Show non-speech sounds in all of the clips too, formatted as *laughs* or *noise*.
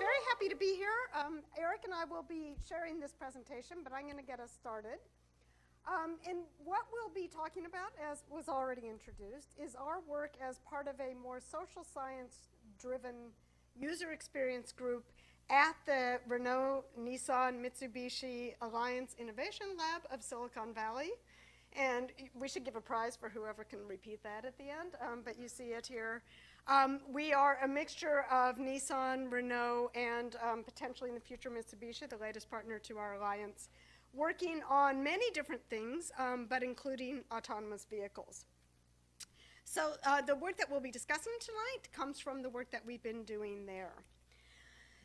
very happy to be here. Um, Erik and I will be sharing this presentation, but I'm going to get us started. Um, and what we'll be talking about, as was already introduced, is our work as part of a more social science-driven user experience group at the Renault, Nissan, Mitsubishi Alliance Innovation Lab of Silicon Valley. And we should give a prize for whoever can repeat that at the end, um, but you see it here. Um, we are a mixture of Nissan, Renault, and um, potentially in the future Mitsubishi, the latest partner to our alliance, working on many different things, um, but including autonomous vehicles. So uh, the work that we'll be discussing tonight comes from the work that we've been doing there.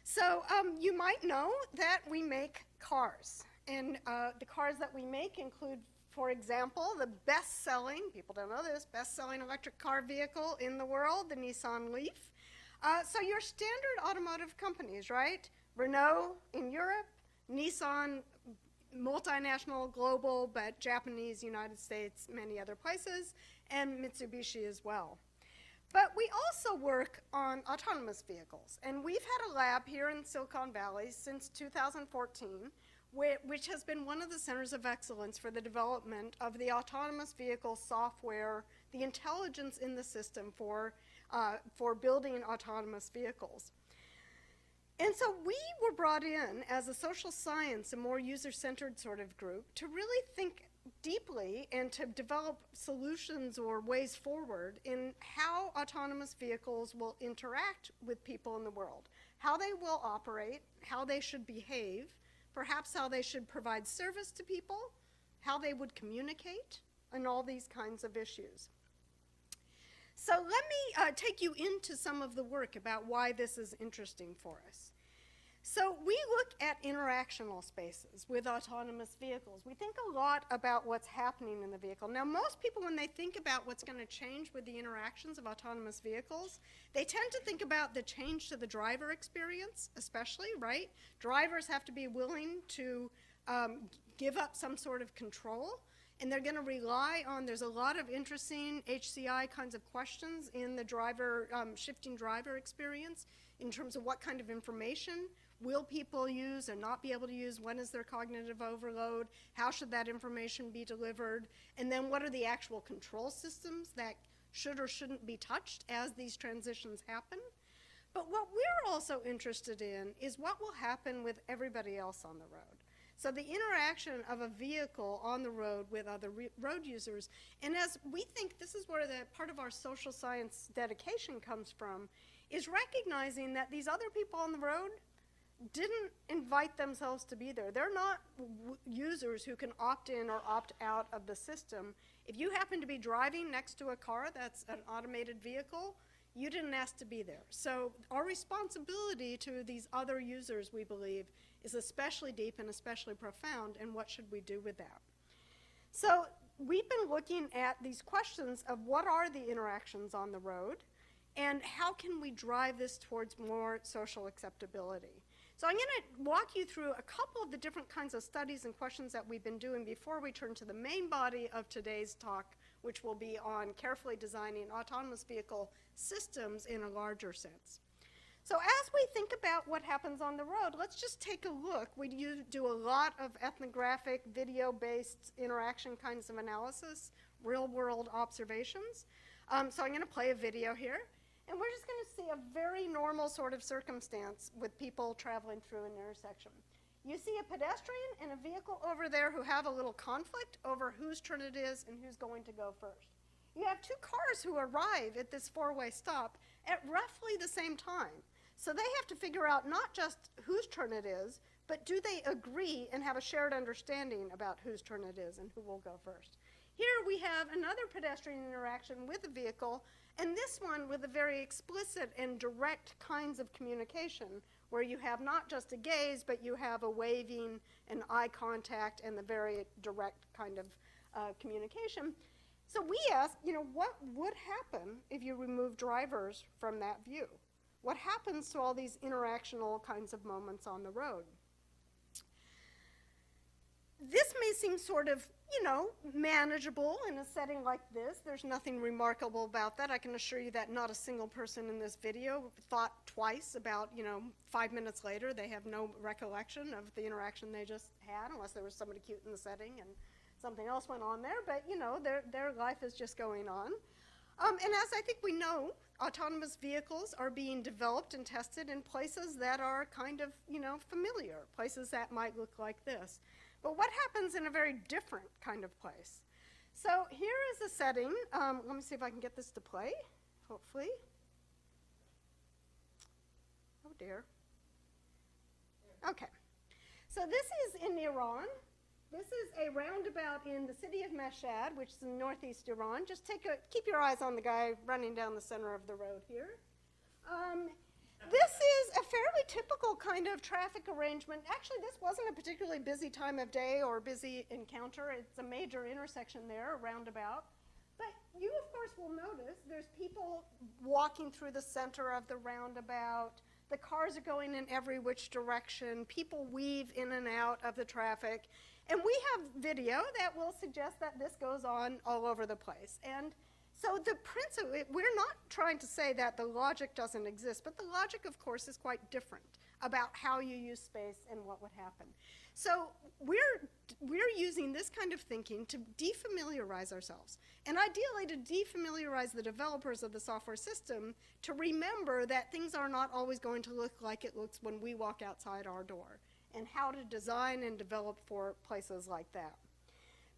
So um, you might know that we make cars, and uh, the cars that we make include for example, the best-selling, people don't know this, best-selling electric car vehicle in the world, the Nissan Leaf. Uh, so your standard automotive companies, right? Renault in Europe, Nissan, multinational, global, but Japanese, United States, many other places, and Mitsubishi as well. But we also work on autonomous vehicles, and we've had a lab here in Silicon Valley since 2014 which has been one of the centers of excellence for the development of the autonomous vehicle software, the intelligence in the system for, uh, for building autonomous vehicles. And so we were brought in as a social science, a more user-centered sort of group, to really think deeply and to develop solutions or ways forward in how autonomous vehicles will interact with people in the world, how they will operate, how they should behave, perhaps how they should provide service to people, how they would communicate, and all these kinds of issues. So let me uh, take you into some of the work about why this is interesting for us. So we look at interactional spaces with autonomous vehicles. We think a lot about what's happening in the vehicle. Now, most people, when they think about what's going to change with the interactions of autonomous vehicles, they tend to think about the change to the driver experience, especially, right? Drivers have to be willing to um, give up some sort of control and they're going to rely on, there's a lot of interesting HCI kinds of questions in the driver, um, shifting driver experience in terms of what kind of information will people use and not be able to use? When is their cognitive overload? How should that information be delivered? And then what are the actual control systems that should or shouldn't be touched as these transitions happen? But what we're also interested in is what will happen with everybody else on the road. So the interaction of a vehicle on the road with other road users, and as we think this is where the part of our social science dedication comes from, is recognizing that these other people on the road didn't invite themselves to be there. They're not users who can opt in or opt out of the system. If you happen to be driving next to a car that's an automated vehicle, you didn't ask to be there. So our responsibility to these other users, we believe, is especially deep and especially profound, and what should we do with that? So we've been looking at these questions of what are the interactions on the road, and how can we drive this towards more social acceptability? So I'm going to walk you through a couple of the different kinds of studies and questions that we've been doing before we turn to the main body of today's talk, which will be on carefully designing autonomous vehicle systems in a larger sense. So as we think about what happens on the road, let's just take a look. We do a lot of ethnographic, video-based interaction kinds of analysis, real-world observations. Um, so I'm going to play a video here. And we're just going to see a very normal sort of circumstance with people traveling through an intersection. You see a pedestrian and a vehicle over there who have a little conflict over whose turn it is and who's going to go first. You have two cars who arrive at this four-way stop at roughly the same time. So they have to figure out not just whose turn it is, but do they agree and have a shared understanding about whose turn it is and who will go first. Here we have another pedestrian interaction with a vehicle and this one with a very explicit and direct kinds of communication where you have not just a gaze, but you have a waving and eye contact and the very direct kind of uh, communication. So we asked, you know, what would happen if you remove drivers from that view? What happens to all these interactional kinds of moments on the road? This may seem sort of, you know, manageable in a setting like this. There's nothing remarkable about that. I can assure you that not a single person in this video thought twice about, you know, five minutes later, they have no recollection of the interaction they just had, unless there was somebody cute in the setting and something else went on there. But, you know, their, their life is just going on. Um, and as I think we know, autonomous vehicles are being developed and tested in places that are kind of, you know, familiar, places that might look like this. But what happens in a very different kind of place? So here is a setting. Um, let me see if I can get this to play, hopefully. Oh dear. Okay. So this is in Iran. This is a roundabout in the city of Mashhad, which is in northeast Iran. Just take a, keep your eyes on the guy running down the center of the road here. Um, this is a fairly typical kind of traffic arrangement. Actually, this wasn't a particularly busy time of day or busy encounter. It's a major intersection there, a roundabout. But you, of course, will notice there's people walking through the center of the roundabout. The cars are going in every which direction. People weave in and out of the traffic. And we have video that will suggest that this goes on all over the place. And so the principle, we're not trying to say that the logic doesn't exist, but the logic, of course, is quite different about how you use space and what would happen. So we're, we're using this kind of thinking to defamiliarize ourselves. And ideally to defamiliarize the developers of the software system to remember that things are not always going to look like it looks when we walk outside our door and how to design and develop for places like that.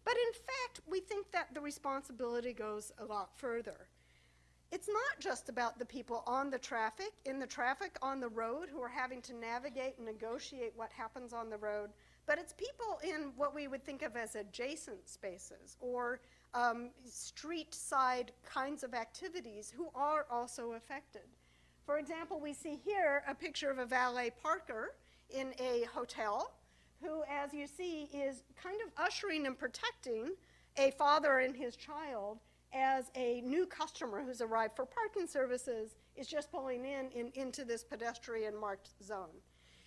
But in fact, we think that the responsibility goes a lot further. It's not just about the people on the traffic, in the traffic on the road who are having to navigate and negotiate what happens on the road, but it's people in what we would think of as adjacent spaces or um, street side kinds of activities who are also affected. For example, we see here a picture of a valet parker in a hotel who, as you see, is kind of ushering and protecting a father and his child as a new customer who's arrived for parking services is just pulling in, in into this pedestrian marked zone.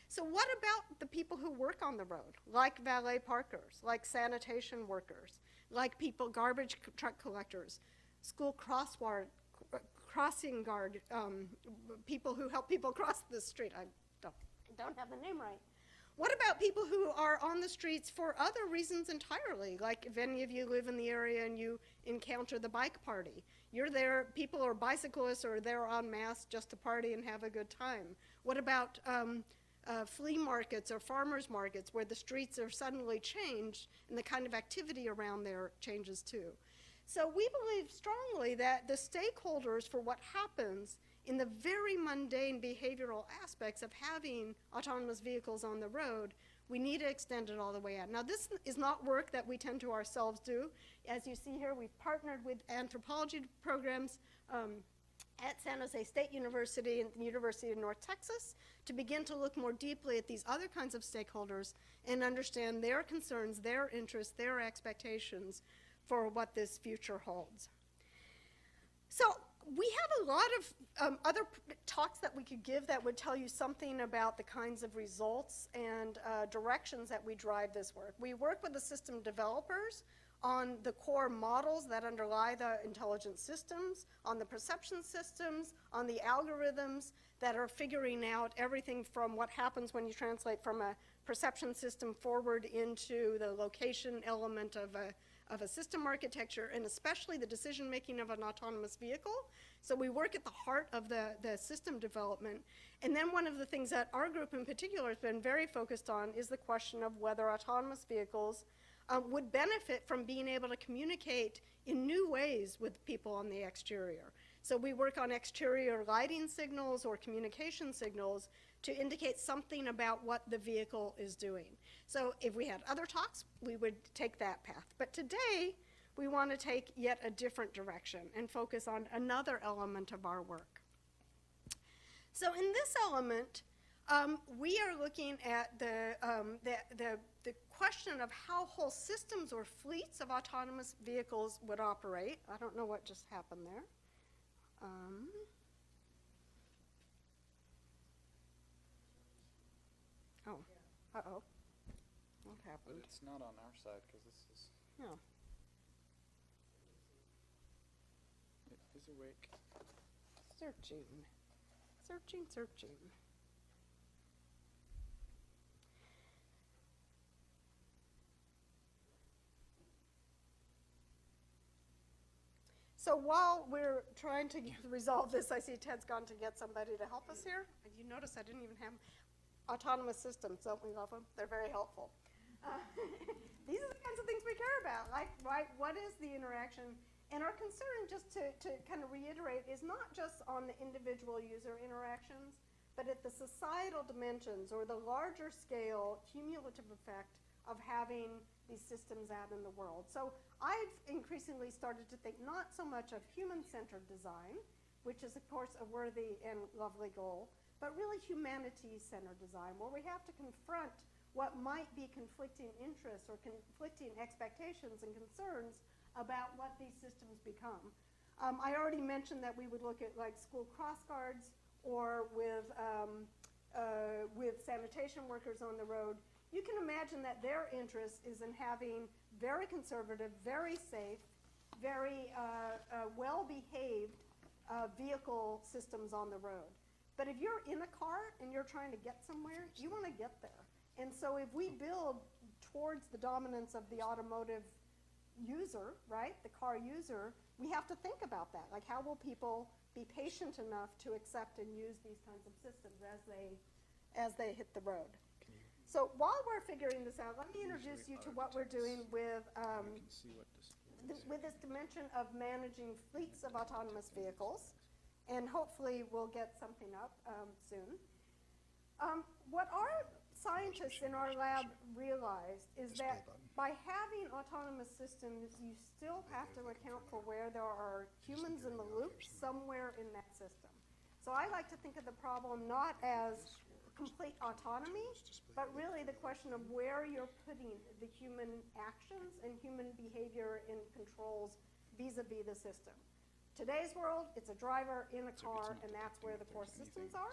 So what about the people who work on the road, like valet parkers, like sanitation workers, like people, garbage truck collectors, school crosswalk, crossing guard, um, people who help people *laughs* cross the street. I don't, don't have the name right. What about people who are on the streets for other reasons entirely? Like if any of you live in the area and you encounter the bike party, you're there, people are bicyclists or they're en masse just to party and have a good time. What about um, uh, flea markets or farmers markets where the streets are suddenly changed and the kind of activity around there changes too? So we believe strongly that the stakeholders for what happens in the very mundane behavioral aspects of having autonomous vehicles on the road, we need to extend it all the way out. Now, this is not work that we tend to ourselves do. As you see here, we've partnered with anthropology programs um, at San Jose State University and the University of North Texas to begin to look more deeply at these other kinds of stakeholders and understand their concerns, their interests, their expectations for what this future holds. So we have a lot of um, other talks that we could give that would tell you something about the kinds of results and uh, directions that we drive this work. We work with the system developers on the core models that underlie the intelligent systems, on the perception systems, on the algorithms that are figuring out everything from what happens when you translate from a perception system forward into the location element of a of a system architecture and especially the decision making of an autonomous vehicle. So we work at the heart of the, the system development. And then one of the things that our group in particular has been very focused on is the question of whether autonomous vehicles um, would benefit from being able to communicate in new ways with people on the exterior. So we work on exterior lighting signals or communication signals to indicate something about what the vehicle is doing. So if we had other talks, we would take that path. But today, we want to take yet a different direction and focus on another element of our work. So in this element, um, we are looking at the, um, the, the, the, question of how whole systems or fleets of autonomous vehicles would operate. I don't know what just happened there. Um, oh, uh-oh. But happened. it's not on our side, because this is, No. it is awake. Searching. Searching, searching. So while we're trying to resolve this, I see Ted's gone to get somebody to help us here. And you notice I didn't even have autonomous systems, don't we love them? They're very helpful. *laughs* These are the kinds of things we care about, like, right, what is the interaction? And our concern, just to, to kind of reiterate, is not just on the individual user interactions, but at the societal dimensions or the larger scale cumulative effect of having these systems out in the world. So I've increasingly started to think not so much of human-centered design, which is of course a worthy and lovely goal, but really humanity-centered design, where we have to confront what might be conflicting interests or conflicting expectations and concerns about what these systems become. Um, I already mentioned that we would look at like school cross guards or with, um, uh, with sanitation workers on the road. You can imagine that their interest is in having very conservative, very safe, very uh, uh, well-behaved uh, vehicle systems on the road. But if you're in a car and you're trying to get somewhere, you want to get there. And so if we build towards the dominance of the automotive user, right, the car user, we have to think about that. Like, how will people be patient enough to accept and use these kinds of systems as they, as they hit the road? So while we're figuring this out, let me introduce you to what we're doing with, um, We can see what this. th- with this dimension of managing fleets of autonomous vehicles, and hopefully we'll get something up um, soon. Um, what our scientists in our lab realized is that by having autonomous systems, you still have to account for where there are humans in the loop somewhere in that system. So I like to think of the problem not as complete autonomy, but really the question of where you're putting the human actions and human behavior and controls vis-a-vis the system. Today's world, it's a driver in a car, and that's where the core systems are.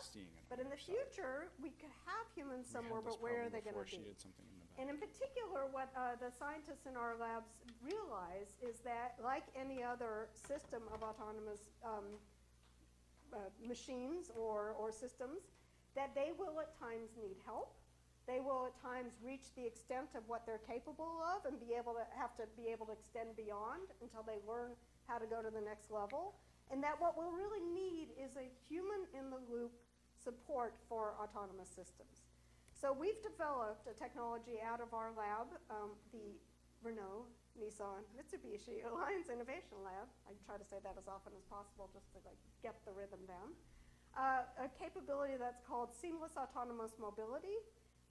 But in the future, we could have humans somewhere, but where are they before She be? did something in the. And in particular, what uh, the scientists in our labs realize is that, like any other system of autonomous um, uh, machines or, or systems, that they will at times need help. They will at times reach the extent of what they're capable of and be able to have to be able to extend beyond until they learn how to go to the next level. And that what we'll really need is a human in the loop support for autonomous systems. So we've developed a technology out of our lab, um, the Renault, Nissan, Mitsubishi *laughs* Alliance Innovation Lab. I try to say that as often as possible just to like get the rhythm down. Uh, a capability that's called seamless autonomous mobility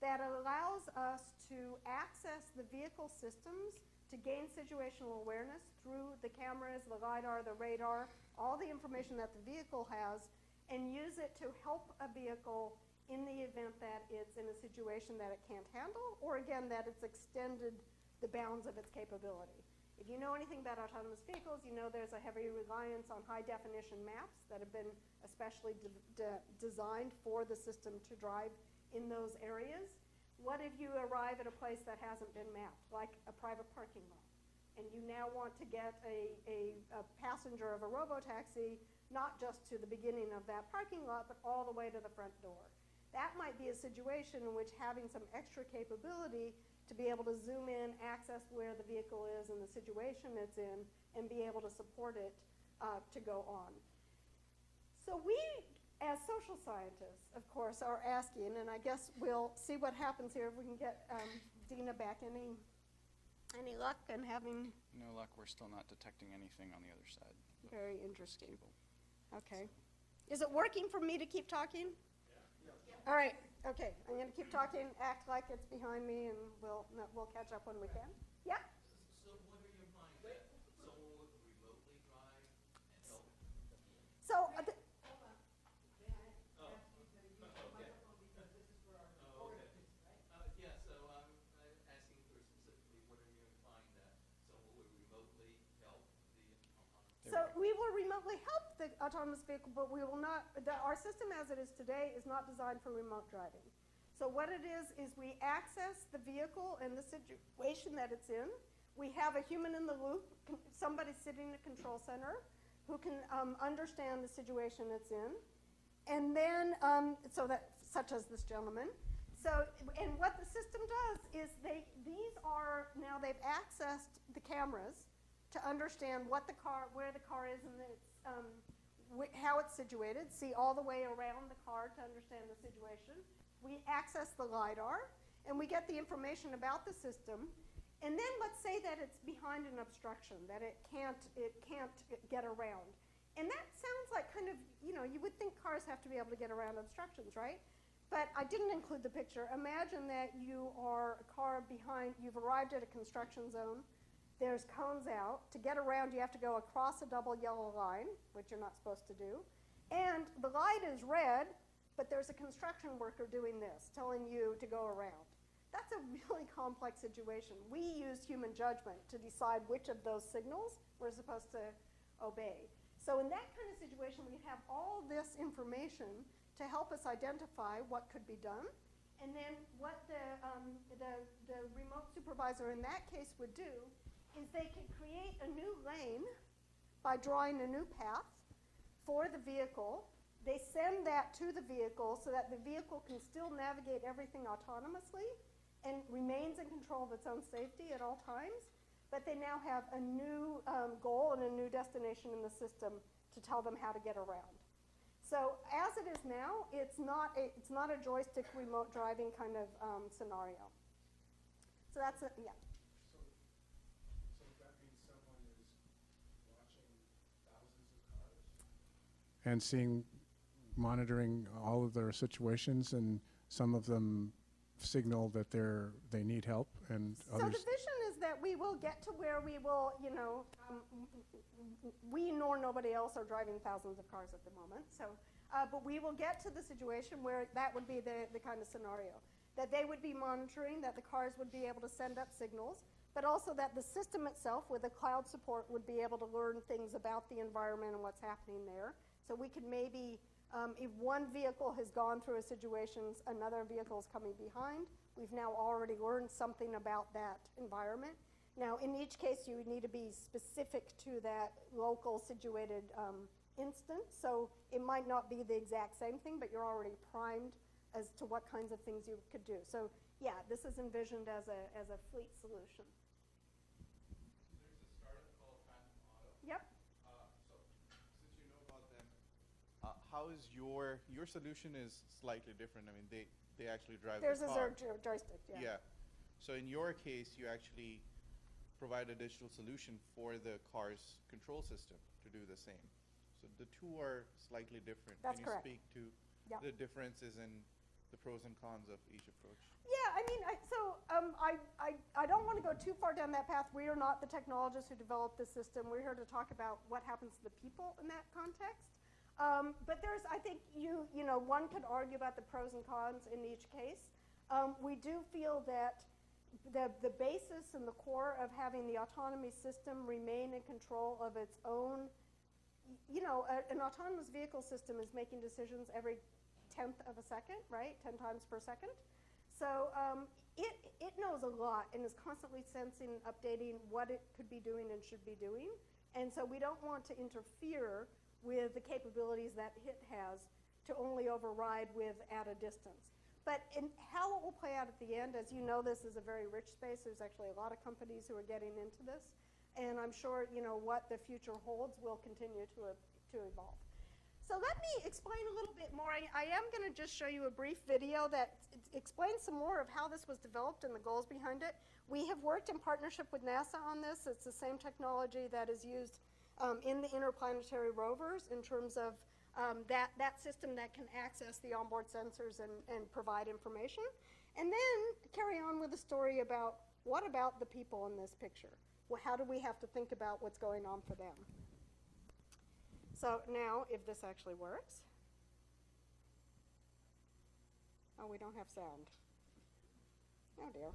that allows us to access the vehicle systems to gain situational awareness through the cameras, the LiDAR, the radar, all the information that the vehicle has, and use it to help a vehicle in the event that it's in a situation that it can't handle, or again, that it's extended the bounds of its capability. If you know anything about autonomous vehicles, you know there's a heavy reliance on high definition maps that have been especially de- de- designed for the system to drive in those areas. What if you arrive at a place that hasn't been mapped, like a private parking lot? And you now want to get a, a, a passenger of a robotaxi, not just to the beginning of that parking lot, but all the way to the front door. That might be a situation in which having some extra capability to be able to zoom in, access where the vehicle is and the situation it's in, and be able to support it uh, to go on. So we, as social scientists, of course, are asking, and I guess we'll see what happens here if we can get um, Dina back. Any, any luck in having, No luck, we're still not detecting anything on the other side. very interesting. Okay. Is it working for me to keep talking? All right, okay, I'm gonna keep talking, act like it's behind me, and we'll, we'll catch up when we can. Yeah? So what are your findings? that someone would remotely drive and help? So, uh, the- Oh, okay. Uh, yeah, so I'm, I'm asking for specifically, what are you gonna find that someone would remotely help the autonomous? There so we will remotely help the autonomous vehicle, but we will not, the, our system as it is today is not designed for remote driving. So what it is, is we access the vehicle and the situation that it's in. We have a human in the loop, somebody sitting in the control center who can um, understand the situation it's in. And then, um, so that, such as this gentleman. So, and what the system does is they, these are, now they've accessed the cameras to understand what the car, where the car is and its, um, how it's situated, see all the way around the car to understand the situation. We access the LiDAR and we get the information about the system. And then let's say that it's behind an obstruction, that it can't, it can't get around. And that sounds like kind of, you know, you would think cars have to be able to get around obstructions, right? But I didn't include the picture. Imagine that you are a car behind, you've arrived at a construction zone. There's cones out. To get around, you have to go across a double yellow line, which you're not supposed to do. And the light is red, but there's a construction worker doing this, telling you to go around. That's a *laughs* really complex situation. We use human judgment to decide which of those signals we're supposed to obey. So in that kind of situation, we have all this information to help us identify what could be done. And then what the, um, the, the remote supervisor in that case would do is they can create a new lane by drawing a new path for the vehicle. They send that to the vehicle so that the vehicle can still navigate everything autonomously and remains in control of its own safety at all times. But they now have a new um, goal and a new destination in the system to tell them how to get around. So as it is now, it's not a, it's not a joystick remote driving kind of um, scenario. So that's a, yeah. So, so that means someone is watching thousands of cars? And seeing, monitoring all of their situations, and some of them signal that they're, they need help, and So the others? vision is that we will get to where we will, you know, um, we nor nobody else are driving thousands of cars at the moment. So, uh, but we will get to the situation where that would be the, the kind of scenario that they would be monitoring, that the cars would be able to send up signals, but also that the system itself, with the cloud support, would be able to learn things about the environment and what's happening there. So we could maybe, um, if one vehicle has gone through a situation, another vehicle is coming behind. We've now already learned something about that environment. Now, in each case, you would need to be specific to that local situated um, instance. So it might not be the exact same thing, but you're already primed as to what kinds of things you could do. So yeah, this is envisioned as a, as a fleet solution. There's a startup called Phantom Auto. Yep. Uh, so, since you know about them, uh, how is your, your solution is slightly different. I mean, they, they actually drive There's the a car. joy- joystick, yeah. Yeah. So in your case, you actually provide a digital solution for the car's control system to do the same. So the two are slightly different. That's Can correct. you speak to Yeah. the differences in the pros and cons of each approach? Yeah, I mean, I, so um, I, I, I don't want to go too far down that path. We are not the technologists who developed this system. We're here to talk about what happens to the people in that context. Um, but there's, I think you, you know, one could argue about the pros and cons in each case. Um, we do feel that the, the basis and the core of having the autonomy system remain in control of its own, you know, a, an autonomous vehicle system is making decisions every tenth of a second, right? 10 times per second. So um, it, it knows a lot and is constantly sensing, and updating what it could be doing and should be doing. And so we don't want to interfere with the capabilities that HIT has to only override with at a distance. But in how it will play out at the end, as you know, this is a very rich space. There's actually a lot of companies who are getting into this. And I'm sure, you know, what the future holds will continue to, to evolve. So let me explain a little bit more. I, I am going to just show you a brief video that explains some more of how this was developed and the goals behind it. We have worked in partnership with NASA on this. It's the same technology that is used um, in the interplanetary rovers in terms of um, that, that system that can access the onboard sensors and, and provide information. And then carry on with the story about what about the people in this picture? Well, how do we have to think about what's going on for them? So now, if this actually works. Oh, we don't have sound. Oh dear.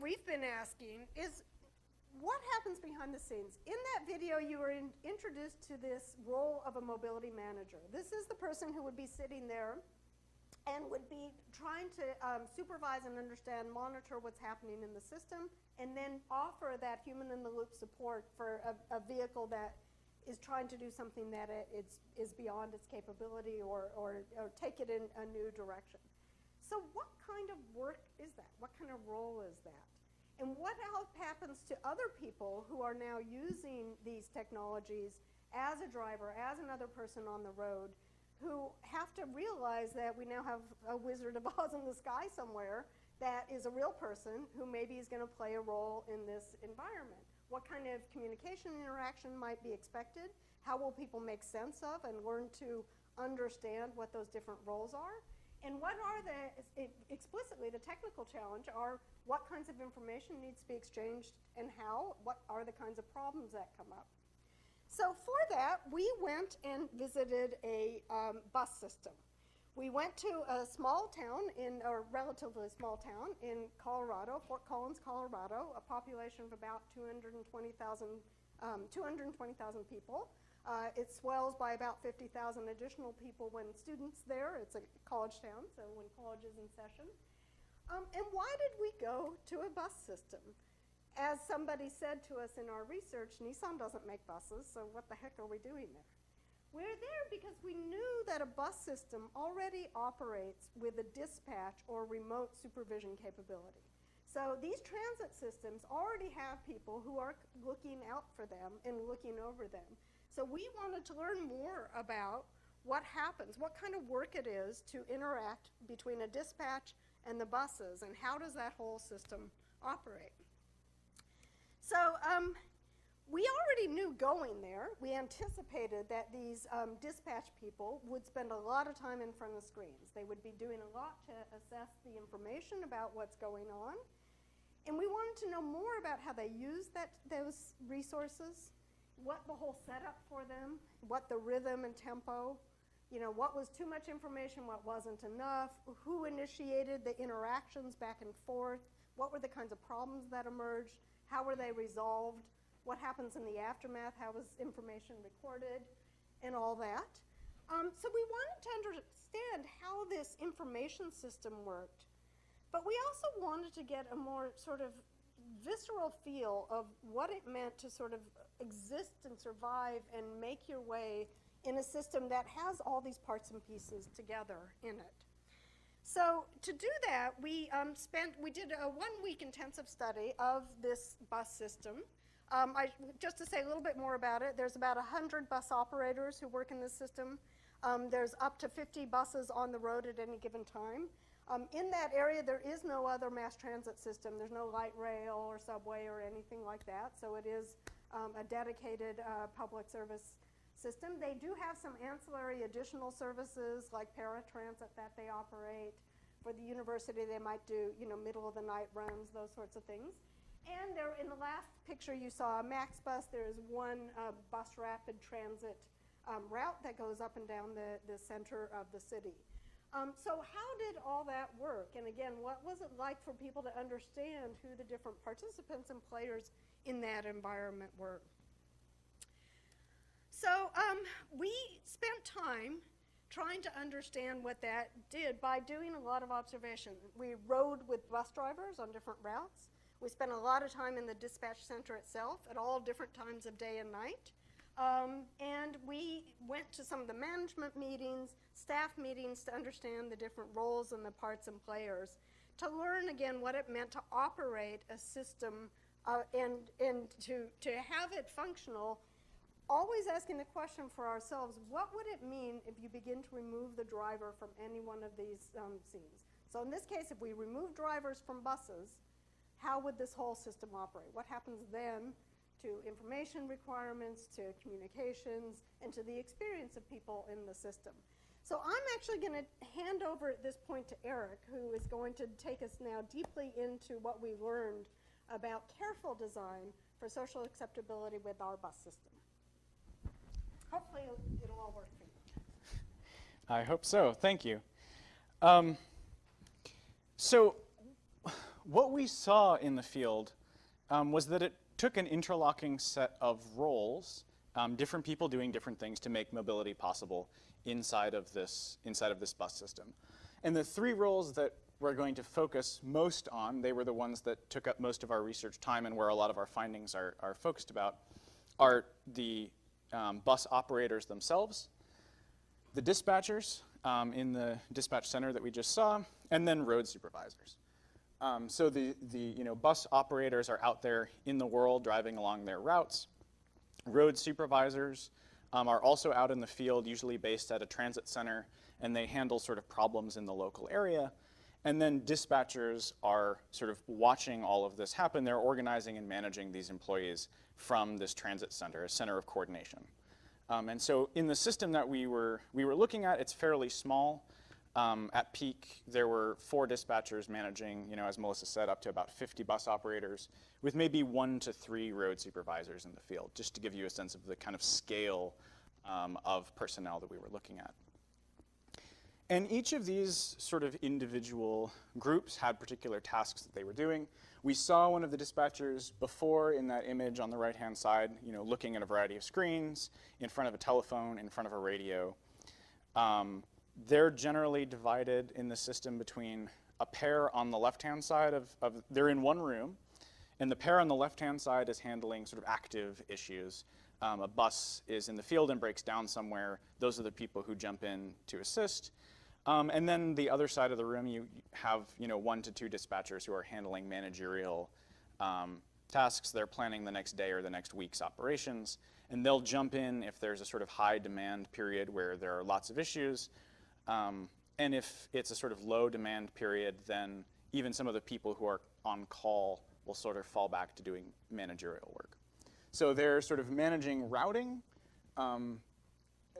We've been asking is what happens behind the scenes? In that video, you were in, introduced to this role of a mobility manager. This is the person who would be sitting there and would be trying to um, supervise and understand, monitor what's happening in the system, and then offer that human in the loop support for a, a vehicle that is trying to do something that it, it's, is beyond its capability or, or, or take it in a new direction. So, what kind of work is that? What kind of role is that? And what happens to other people who are now using these technologies as a driver, as another person on the road, who have to realize that we now have a Wizard of *laughs* Oz in the sky somewhere that is a real person who maybe is going to play a role in this environment? What kind of communication interaction might be expected? How will people make sense of and learn to understand what those different roles are? And what are the, explicitly, the technical challenge are what kinds of information needs to be exchanged and how? What are the kinds of problems that come up? So for that, we went and visited a um, bus system. We went to a small town in, or relatively small town in Colorado, Fort Collins, Colorado, a population of about 220,000 um, 220,000 people. Uh, it swells by about 50,000 additional people when students there. It's a college town, so when college is in session. Um, and why did we go to a bus system? As somebody said to us in our research, Nissan doesn't make buses, so what the heck are we doing there? We're there because we knew that a bus system already operates with a dispatch or remote supervision capability. So these transit systems already have people who are looking out for them and looking over them. So we wanted to learn more about what happens, what kind of work it is to interact between a dispatch and the buses, and how does that whole system operate. So um, we already knew going there, we anticipated that these um, dispatch people would spend a lot of time in front of the screens. They would be doing a lot to assess the information about what's going on. And we wanted to know more about how they use that, those resources, what the whole setup for them, what the rhythm and tempo, you know, what was too much information, what wasn't enough, who initiated the interactions back and forth, what were the kinds of problems that emerged, how were they resolved, what happens in the aftermath, how was information recorded, and all that. Um, so we wanted to understand how this information system worked. But we also wanted to get a more sort of visceral feel of what it meant to sort of exist and survive and make your way in a system that has all these parts and pieces together in it. So to do that, we um, spent we did a one-week intensive study of this bus system. Um, I, just to say a little bit more about it, there's about 100 bus operators who work in this system. Um, there's up to 50 buses on the road at any given time. Um, in that area, there is no other mass transit system. There's no light rail or subway or anything like that. So it is um, a dedicated uh, public service system. They do have some ancillary additional services like paratransit that they operate. For the university, they might do, you know, middle of the night runs, those sorts of things. And there, in the last picture, you saw a Max bus. There is one uh, bus rapid transit um, route that goes up and down the, the center of the city. Um, so how did all that work? And again, what was it like for people to understand who the different participants and players in that environment were? So um, we spent time trying to understand what that did by doing a lot of observation. We rode with bus drivers on different routes. We spent a lot of time in the dispatch center itself at all different times of day and night. Um, and we went to some of the management meetings, staff meetings to understand the different roles and the parts and players, to learn again what it meant to operate a system uh, and, and to, to have it functional. Always asking the question for ourselves what would it mean if you begin to remove the driver from any one of these um, scenes? So, in this case, if we remove drivers from buses, how would this whole system operate? What happens then to information requirements, to communications, and to the experience of people in the system. So I'm actually going to hand over at this point to Erik, who is going to take us now deeply into what we learned about careful design for social acceptability with our bus system. Hopefully it'll, all work for you. I hope so. Thank you. Um, so, what we saw in the field um, was that it took an interlocking set of roles, um, different people doing different things to make mobility possible inside of this inside of this bus system. And the three roles that we're going to focus most on, they were the ones that took up most of our research time and where a lot of our findings are, are focused about, are the um, bus operators themselves, the dispatchers um, in the dispatch center that we just saw, and then road supervisors. Um, so the, the you know, bus operators are out there in the world driving along their routes. Road supervisors um, are also out in the field, usually based at a transit center, and they handle sort of problems in the local area. And then dispatchers are sort of watching all of this happen. They're organizing and managing these employees from this transit center, a center of coordination. Um, and so in the system that we were, we were looking at, it's fairly small. Um, at peak, there were four dispatchers managing, you know, as Melissa said, up to about 50 bus operators, with maybe one to three road supervisors in the field, just to give you a sense of the kind of scale um, of personnel that we were looking at. And each of these sort of individual groups had particular tasks that they were doing. We saw one of the dispatchers before in that image on the right-hand side, you know, looking at a variety of screens, in front of a telephone, in front of a radio. Um, they're generally divided in the system between a pair on the left-hand side of, of, they're in one room, and the pair on the left-hand side is handling sort of active issues. Um, a bus is in the field and breaks down somewhere. Those are the people who jump in to assist. Um, and then the other side of the room, you have you know one to two dispatchers who are handling managerial um, tasks. They're planning the next day or the next week's operations, and they'll jump in if there's a sort of high demand period where there are lots of issues. Um, and if it's a sort of low demand period, then even some of the people who are on call will sort of fall back to doing managerial work. So they're sort of managing routing, um,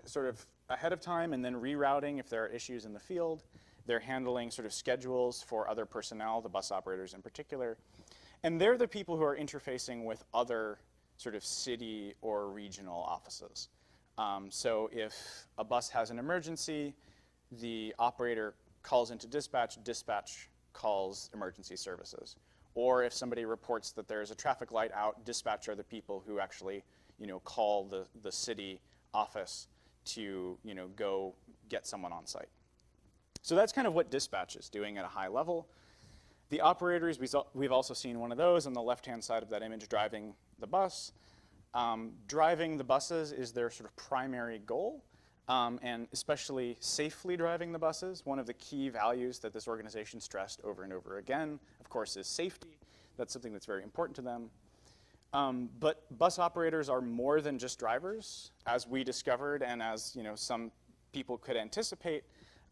sort of ahead of time and then rerouting if there are issues in the field. They're handling sort of schedules for other personnel, the bus operators in particular. And they're the people who are interfacing with other sort of city or regional offices. Um, so if a bus has an emergency, the operator calls into dispatch, dispatch calls emergency services. Or if somebody reports that there's a traffic light out, dispatch are the people who actually you know, call the, the city office to you know, go get someone on site. So that's kind of what dispatch is doing at a high level. The operators, we've also seen one of those on the left-hand side of that image driving the bus. Um, driving the buses is their sort of primary goal, um, and especially safely driving the buses. One of the key values that this organization stressed over and over again, of course, is safety. That's something that's very important to them. Um, but bus operators are more than just drivers, as we discovered and as you know some people could anticipate.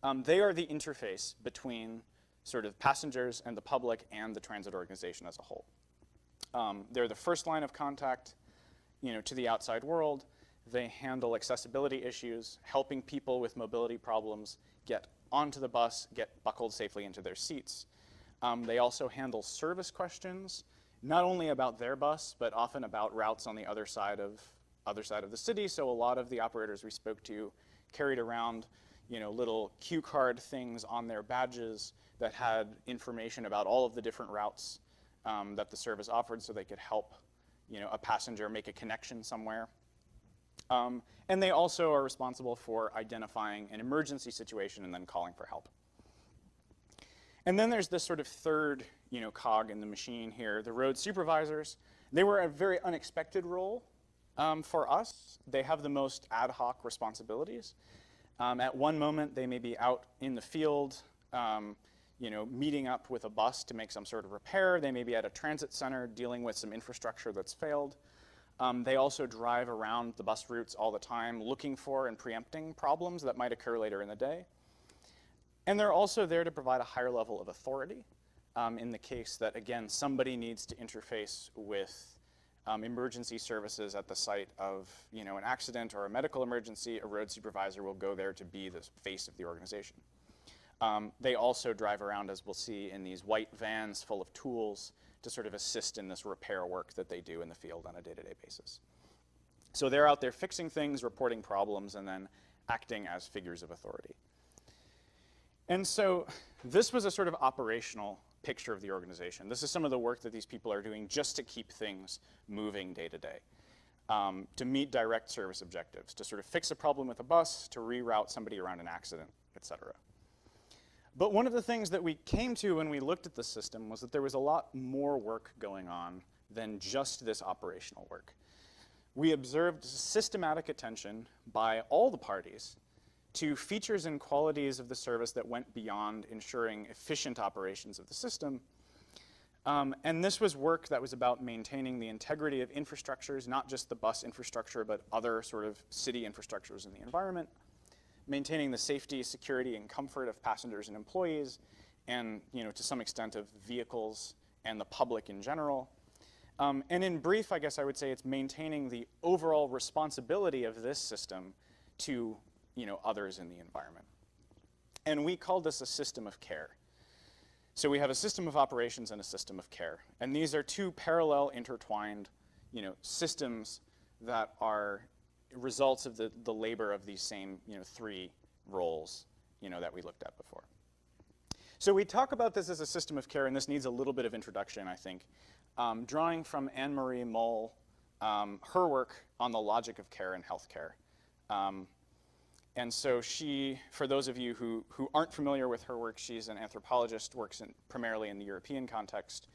Um, they are the interface between sort of passengers and the public and the transit organization as a whole. Um, they're the first line of contact you know, to the outside world. They handle accessibility issues, helping people with mobility problems get onto the bus, get buckled safely into their seats. Um, they also handle service questions, not only about their bus, but often about routes on the other side of other side of the city. So a lot of the operators we spoke to carried around, you know, little cue card things on their badges that had information about all of the different routes um, that the service offered, so they could help, you know, a passenger make a connection somewhere. Um, and they also are responsible for identifying an emergency situation and then calling for help. And then there's this sort of third you know, cog in the machine here, the road supervisors. They were a very unexpected role um, for us. They have the most ad hoc responsibilities. Um, at one moment, they may be out in the field, um, you know, meeting up with a bus to make some sort of repair. They may be at a transit center dealing with some infrastructure that's failed. Um, they also drive around the bus routes all the time looking for and preempting problems that might occur later in the day. And they're also there to provide a higher level of authority um, in the case that, again, somebody needs to interface with um, emergency services at the site of you know, an accident or a medical emergency, a road supervisor will go there to be the face of the organization. Um, they also drive around, as we'll see, in these white vans full of tools to sort of assist in this repair work that they do in the field on a day-to-day -day basis. So they're out there fixing things, reporting problems, and then acting as figures of authority. And so this was a sort of operational picture of the organization. This is some of the work that these people are doing just to keep things moving day to day, um, to meet direct service objectives, to sort of fix a problem with a bus, to reroute somebody around an accident, et cetera. But one of the things that we came to when we looked at the system was that there was a lot more work going on than just this operational work. We observed systematic attention by all the parties to features and qualities of the service that went beyond ensuring efficient operations of the system. Um, and this was work that was about maintaining the integrity of infrastructures, not just the bus infrastructure, but other sort of city infrastructures in the environment, maintaining the safety, security, and comfort of passengers and employees, and you know, to some extent of vehicles and the public in general. Um, and in brief, I guess I would say it's maintaining the overall responsibility of this system to you know, others in the environment. And we call this a system of care. So we have a system of operations and a system of care. And these are two parallel intertwined you know, systems that are results of the, the labor of these same you know, three roles you know, that we looked at before. So we talk about this as a system of care, and this needs a little bit of introduction, I think. Um, drawing from Annemarie Mol, um, her work on the logic of care in healthcare. Um, and so she, for those of you who, who aren't familiar with her work, she's an anthropologist, works in, primarily in the European context.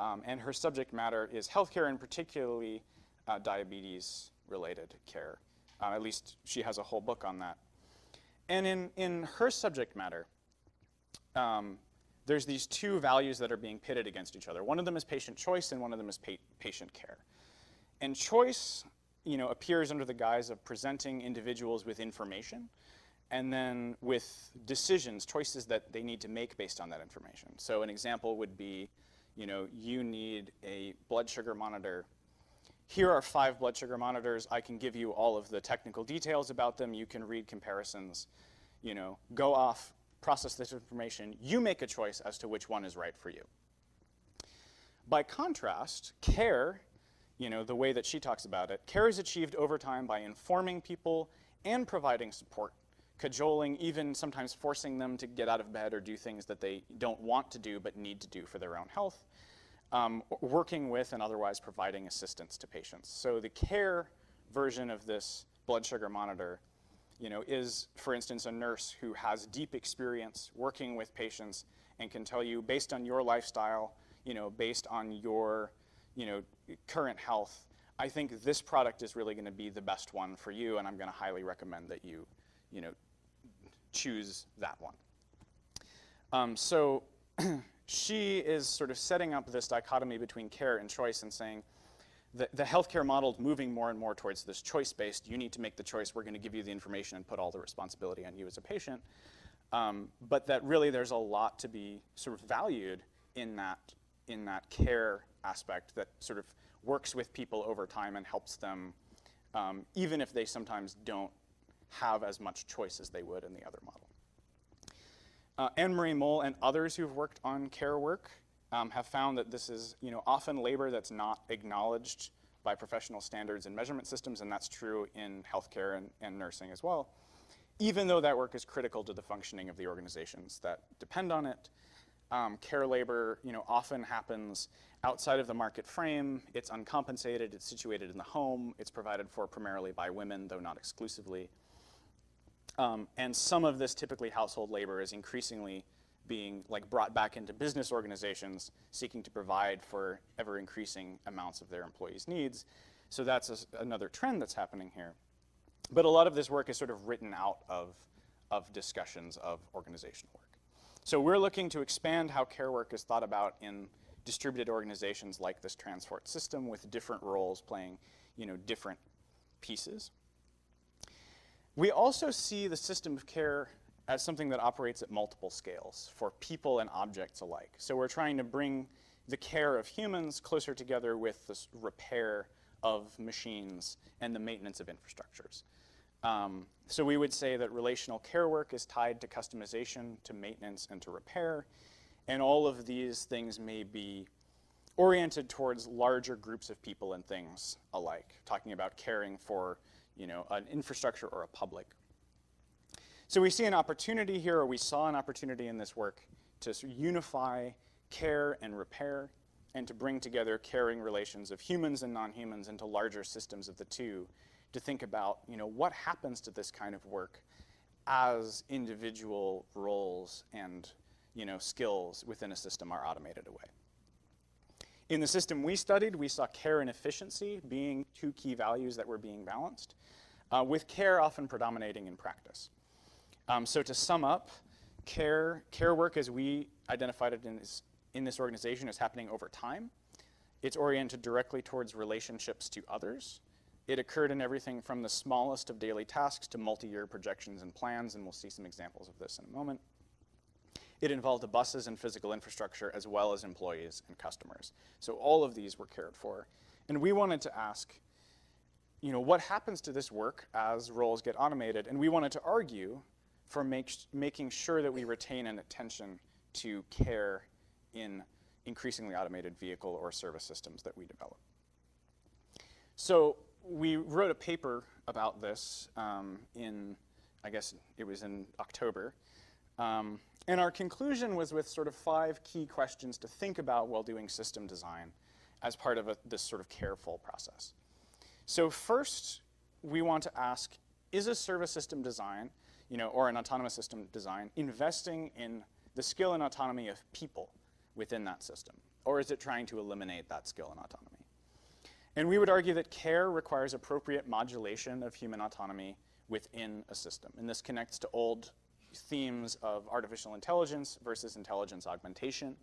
Um, and her subject matter is healthcare and particularly uh, diabetes related care. Uh, at least she has a whole book on that. And in, in her subject matter, um, there's these two values that are being pitted against each other. One of them is patient choice and one of them is pa patient care. And choice you know, appears under the guise of presenting individuals with information and then with decisions, choices that they need to make based on that information. So an example would be, you know, you need a blood sugar monitor. Here are five blood sugar monitors. I can give you all of the technical details about them. You can read comparisons. You know, go off, process this information. You make a choice as to which one is right for you. By contrast, care you know, the way that she talks about it, care is achieved over time by informing people and providing support, cajoling, even sometimes forcing them to get out of bed or do things that they don't want to do but need to do for their own health, um, working with and otherwise providing assistance to patients. So the care version of this blood sugar monitor you know, is, for instance, a nurse who has deep experience working with patients and can tell you, based on your lifestyle, you know, based on your you know, current health, I think this product is really going to be the best one for you, and I'm going to highly recommend that you, you know, choose that one. Um, so *clears throat* she is sort of setting up this dichotomy between care and choice and saying the, the healthcare model is moving more and more towards this choice-based. You need to make the choice. We're going to give you the information and put all the responsibility on you as a patient. Um, but that really there's a lot to be sort of valued in that in that care aspect that sort of works with people over time and helps them, um, even if they sometimes don't have as much choice as they would in the other model. Uh, Annemarie Mol and others who've worked on care work um, have found that this is you know, often labor that's not acknowledged by professional standards and measurement systems, and that's true in healthcare and, and nursing as well, even though that work is critical to the functioning of the organizations that depend on it um, care labor, you know, often happens outside of the market frame. It's uncompensated. It's situated in the home. It's provided for primarily by women, though not exclusively. Um, and some of this typically household labor is increasingly being like brought back into business organizations seeking to provide for ever increasing amounts of their employees' needs. So that's a, another trend that's happening here. But a lot of this work is sort of written out of, of discussions of organizational work. So we're looking to expand how care work is thought about in distributed organizations like this transport system with different roles playing you know, different pieces. We also see the system of care as something that operates at multiple scales for people and objects alike. So we're trying to bring the care of humans closer together with the repair of machines and the maintenance of infrastructures. Um, so we would say that relational care work is tied to customization, to maintenance, and to repair. And all of these things may be oriented towards larger groups of people and things alike, talking about caring for you know, an infrastructure or a public. So we see an opportunity here, or we saw an opportunity in this work to unify care and repair, and to bring together caring relations of humans and non-humans into larger systems of the two to think about, you know, what happens to this kind of work as individual roles and, you know, skills within a system are automated away. In the system we studied, we saw care and efficiency being two key values that were being balanced, uh, with care often predominating in practice. Um, so to sum up, care, care work as we identified it in this, in this organization is happening over time. It's oriented directly towards relationships to others. It occurred in everything from the smallest of daily tasks to multi-year projections and plans, and we'll see some examples of this in a moment. It involved the buses and physical infrastructure as well as employees and customers. So all of these were cared for. And we wanted to ask, you know, what happens to this work as roles get automated? And we wanted to argue for make, making sure that we retain an attention to care in increasingly automated vehicle or service systems that we develop. So we wrote a paper about this um, in, I guess it was in October. Um, and our conclusion was with sort of five key questions to think about while doing system design as part of a, this sort of careful process. So first, we want to ask, is a service system design, you know, or an autonomous system design, investing in the skill and autonomy of people within that system? Or is it trying to eliminate that skill and autonomy? And we would argue that care requires appropriate modulation of human autonomy within a system. And this connects to old themes of artificial intelligence versus intelligence augmentation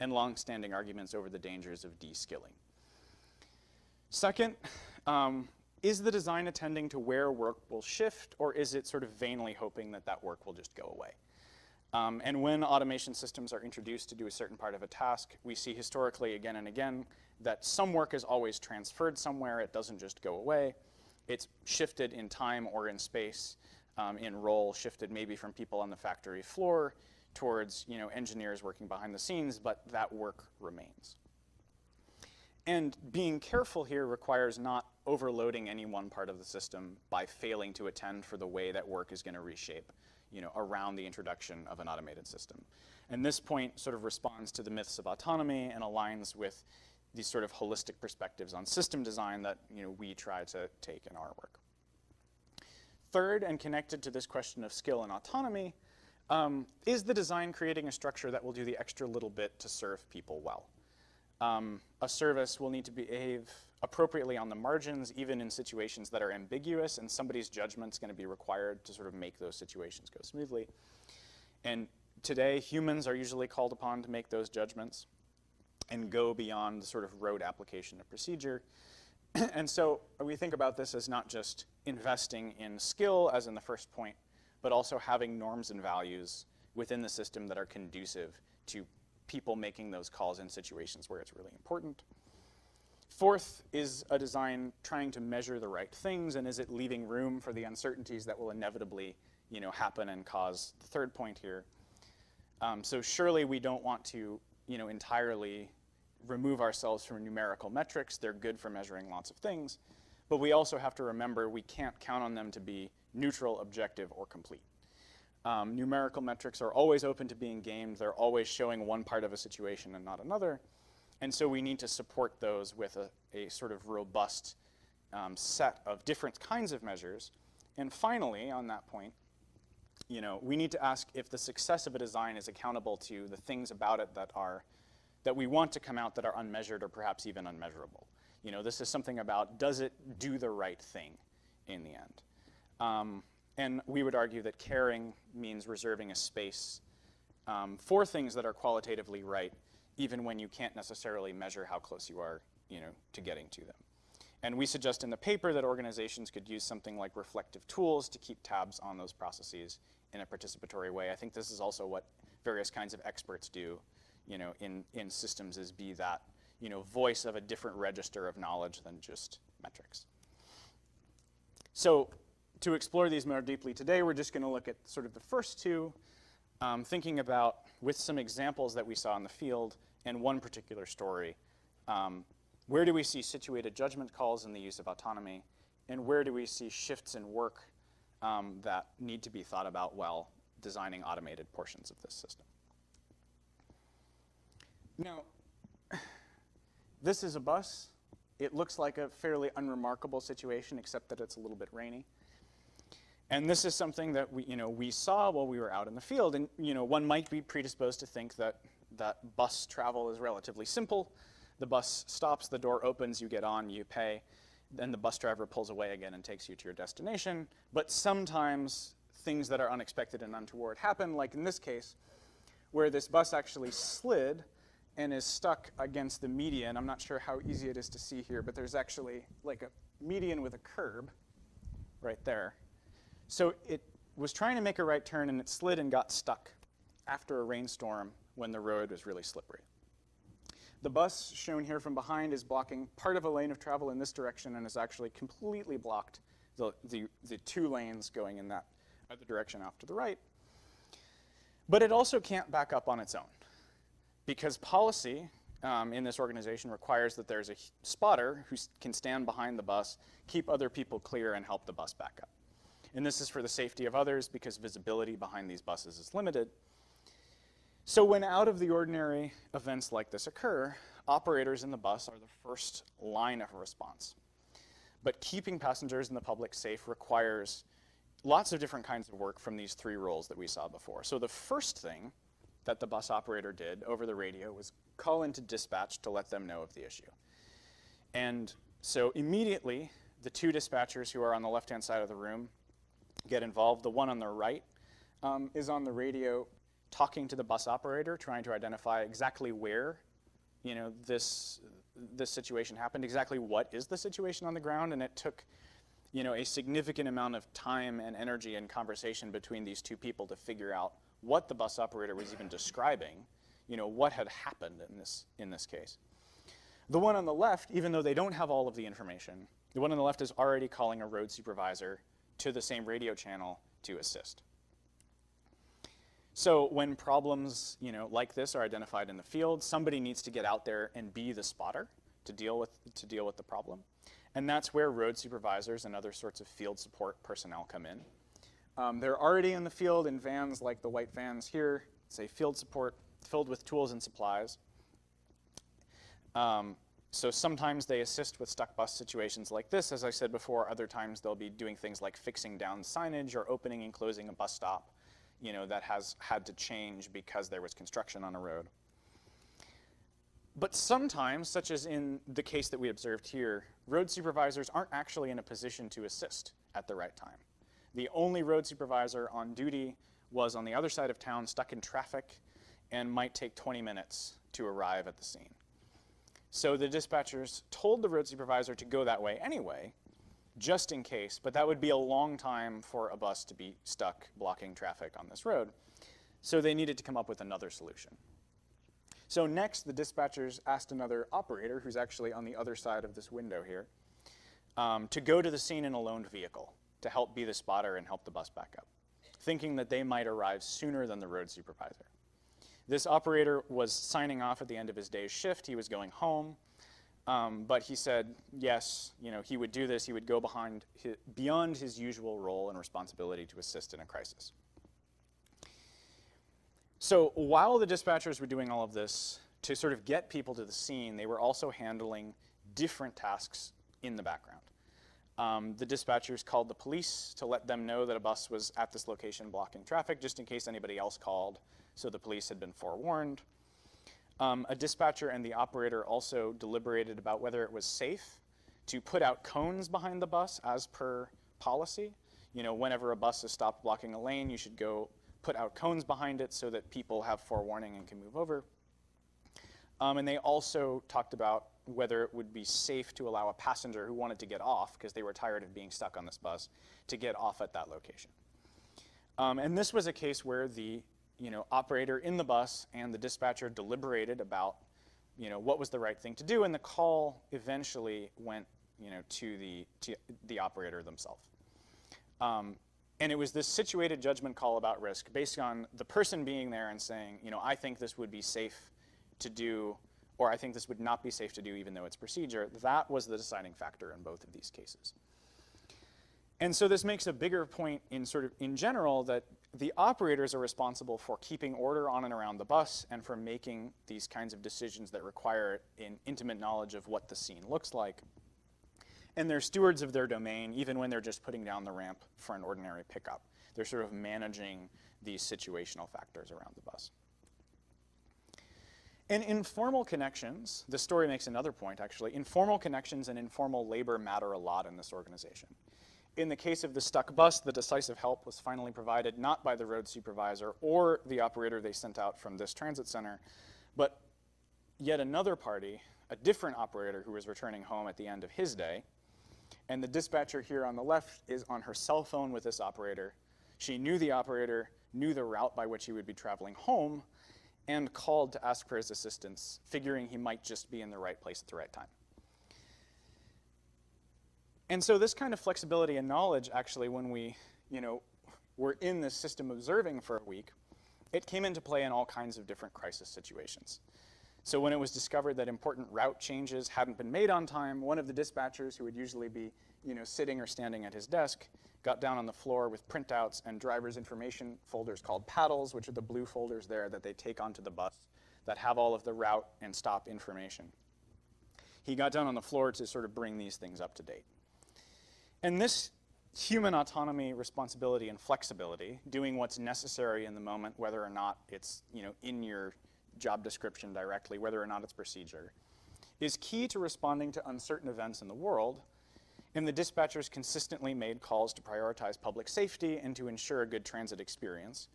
and long-standing arguments over the dangers of de-skilling. Second, um, is the design attending to where work will shift, or is it sort of vainly hoping that that work will just go away? Um, and when automation systems are introduced to do a certain part of a task, we see historically again and again that some work is always transferred somewhere. It doesn't just go away. It's shifted in time or in space, um, in role, shifted maybe from people on the factory floor towards you know, engineers working behind the scenes, but that work remains. And being careful here requires not overloading any one part of the system by failing to attend for the way that work is going to reshape you know, around the introduction of an automated system. And this point sort of responds to the myths of autonomy and aligns with these sort of holistic perspectives on system design that you know, we try to take in our work. Third, and connected to this question of skill and autonomy, um, is the design creating a structure that will do the extra little bit to serve people well? Um, a service will need to behave appropriately on the margins, even in situations that are ambiguous, and somebody's judgment is going to be required to sort of make those situations go smoothly. And today, humans are usually called upon to make those judgments and go beyond the sort of rote application of procedure. *clears throat* and so we think about this as not just investing in skill, as in the first point, but also having norms and values within the system that are conducive to people making those calls in situations where it's really important. Fourth is a design trying to measure the right things, and is it leaving room for the uncertainties that will inevitably you know, happen and cause the third point here. Um, so surely we don't want to you know, entirely remove ourselves from numerical metrics. They're good for measuring lots of things. But we also have to remember we can't count on them to be neutral, objective, or complete. Um, numerical metrics are always open to being gamed. They're always showing one part of a situation and not another. And so we need to support those with a, a sort of robust um, set of different kinds of measures. And finally, on that point, you know, we need to ask if the success of a design is accountable to the things about it that are that we want to come out that are unmeasured or perhaps even unmeasurable. You know, this is something about does it do the right thing in the end? Um, and we would argue that caring means reserving a space um, for things that are qualitatively right, even when you can't necessarily measure how close you are, you know, to getting to them. And we suggest in the paper that organizations could use something like reflective tools to keep tabs on those processes in a participatory way. I think this is also what various kinds of experts do you know, in, in systems is be that, you know, voice of a different register of knowledge than just metrics. So to explore these more deeply today, we're just going to look at sort of the first two, um, thinking about with some examples that we saw in the field and one particular story. Um, where do we see situated judgment calls in the use of autonomy? And where do we see shifts in work um, that need to be thought about while designing automated portions of this system? Now, this is a bus. It looks like a fairly unremarkable situation, except that it's a little bit rainy. And this is something that we, you know, we saw while we were out in the field. And you know, one might be predisposed to think that, that bus travel is relatively simple. The bus stops, the door opens, you get on, you pay, then the bus driver pulls away again and takes you to your destination. But sometimes things that are unexpected and untoward happen, like in this case, where this bus actually slid and is stuck against the median. I'm not sure how easy it is to see here, but there's actually like a median with a curb right there. So it was trying to make a right turn and it slid and got stuck after a rainstorm when the road was really slippery. The bus shown here from behind is blocking part of a lane of travel in this direction and has actually completely blocked the, the, the two lanes going in that other direction off to the right. But it also can't back up on its own because policy um, in this organization requires that there's a spotter who can stand behind the bus, keep other people clear, and help the bus back up. And this is for the safety of others because visibility behind these buses is limited. So when out of the ordinary events like this occur, operators in the bus are the first line of response. But keeping passengers and the public safe requires lots of different kinds of work from these three roles that we saw before. So the first thing that the bus operator did over the radio was call into dispatch to let them know of the issue. And so immediately, the two dispatchers who are on the left-hand side of the room get involved. The one on the right um, is on the radio talking to the bus operator, trying to identify exactly where you know, this, this situation happened, exactly what is the situation on the ground, and it took you know, a significant amount of time and energy and conversation between these two people to figure out what the bus operator was even describing, you know, what had happened in this, in this case. The one on the left, even though they don't have all of the information, the one on the left is already calling a road supervisor to the same radio channel to assist. So when problems you know, like this are identified in the field, somebody needs to get out there and be the spotter to deal with, to deal with the problem. And that's where road supervisors and other sorts of field support personnel come in. Um, they're already in the field in vans like the white vans here. Say field support filled with tools and supplies. Um, so sometimes they assist with stuck bus situations like this, as I said before. Other times they'll be doing things like fixing down signage or opening and closing a bus stop you know, that has had to change because there was construction on a road. But sometimes, such as in the case that we observed here, road supervisors aren't actually in a position to assist at the right time. The only road supervisor on duty was on the other side of town, stuck in traffic, and might take 20 minutes to arrive at the scene. So the dispatchers told the road supervisor to go that way anyway, just in case, but that would be a long time for a bus to be stuck blocking traffic on this road. So they needed to come up with another solution. So next, the dispatchers asked another operator, who's actually on the other side of this window here, um, to go to the scene in a loaned vehicle to help be the spotter and help the bus back up, thinking that they might arrive sooner than the road supervisor. This operator was signing off at the end of his day's shift. He was going home. Um, but he said, yes, you know, he would do this. He would go behind his, beyond his usual role and responsibility to assist in a crisis. So while the dispatchers were doing all of this, to sort of get people to the scene, they were also handling different tasks in the background. Um, the dispatchers called the police to let them know that a bus was at this location blocking traffic, just in case anybody else called, so the police had been forewarned. Um, a dispatcher and the operator also deliberated about whether it was safe to put out cones behind the bus as per policy. You know, whenever a bus is stopped blocking a lane, you should go put out cones behind it so that people have forewarning and can move over. Um, and they also talked about whether it would be safe to allow a passenger who wanted to get off, because they were tired of being stuck on this bus, to get off at that location. Um, and this was a case where the you know, operator in the bus and the dispatcher deliberated about, you know, what was the right thing to do, and the call eventually went, you know, to the, to the operator themselves. Um, and it was this situated judgment call about risk based on the person being there and saying, you know, I think this would be safe to do, or I think this would not be safe to do even though it's procedure. That was the deciding factor in both of these cases. And so this makes a bigger point in sort of in general that the operators are responsible for keeping order on and around the bus and for making these kinds of decisions that require an intimate knowledge of what the scene looks like. And they're stewards of their domain even when they're just putting down the ramp for an ordinary pickup. They're sort of managing these situational factors around the bus. And informal connections, this story makes another point actually. Informal connections and informal labor matter a lot in this organization. In the case of the stuck bus, the decisive help was finally provided not by the road supervisor or the operator they sent out from this transit center, but yet another party, a different operator who was returning home at the end of his day. And the dispatcher here on the left is on her cell phone with this operator. She knew the operator, knew the route by which he would be traveling home, and called to ask for his assistance, figuring he might just be in the right place at the right time. And so this kind of flexibility and knowledge, actually, when we, you know, were in this system observing for a week, it came into play in all kinds of different crisis situations. So when it was discovered that important route changes hadn't been made on time, one of the dispatchers who would usually be, you know, sitting or standing at his desk got down on the floor with printouts and driver's information folders called paddles, which are the blue folders there that they take onto the bus that have all of the route and stop information. He got down on the floor to sort of bring these things up to date. And this human autonomy, responsibility, and flexibility, doing what's necessary in the moment, whether or not it's you know, in your job description directly, whether or not it's procedure, is key to responding to uncertain events in the world. And the dispatchers consistently made calls to prioritize public safety and to ensure a good transit experience.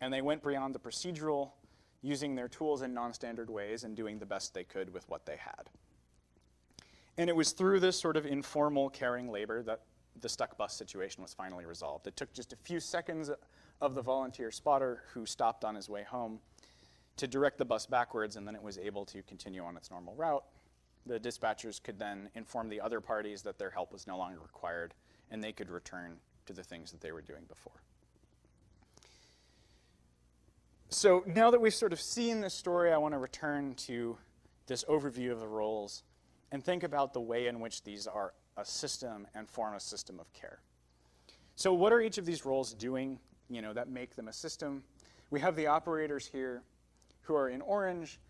And they went beyond the procedural, using their tools in non-standard ways and doing the best they could with what they had. And it was through this sort of informal caring labor that the stuck bus situation was finally resolved. It took just a few seconds of the volunteer spotter who stopped on his way home to direct the bus backwards, and then it was able to continue on its normal route. The dispatchers could then inform the other parties that their help was no longer required, and they could return to the things that they were doing before. So now that we've sort of seen this story, I want to return to this overview of the roles and think about the way in which these are a system and form a system of care. So what are each of these roles doing, you know, that make them a system? We have the operators here who are in orange,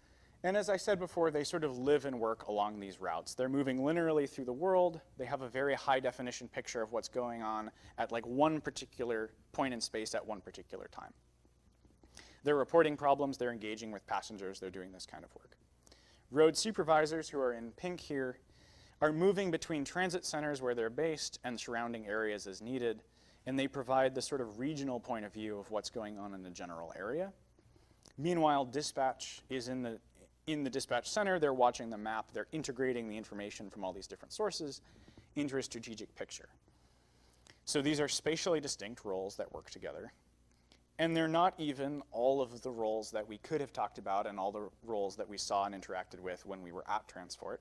and as I said before, they sort of live and work along these routes. They're moving linearly through the world. They have a very high definition picture of what's going on at like one particular point in space at one particular time. They're reporting problems, they're engaging with passengers, they're doing this kind of work. Road supervisors, who are in pink here, are moving between transit centers where they're based and surrounding areas as needed, and they provide the sort of regional point of view of what's going on in the general area. Meanwhile, dispatch is in the, in the dispatch center, they're watching the map, they're integrating the information from all these different sources into a strategic picture. So these are spatially distinct roles that work together. And they're not even all of the roles that we could have talked about and all the roles that we saw and interacted with when we were at Transfort.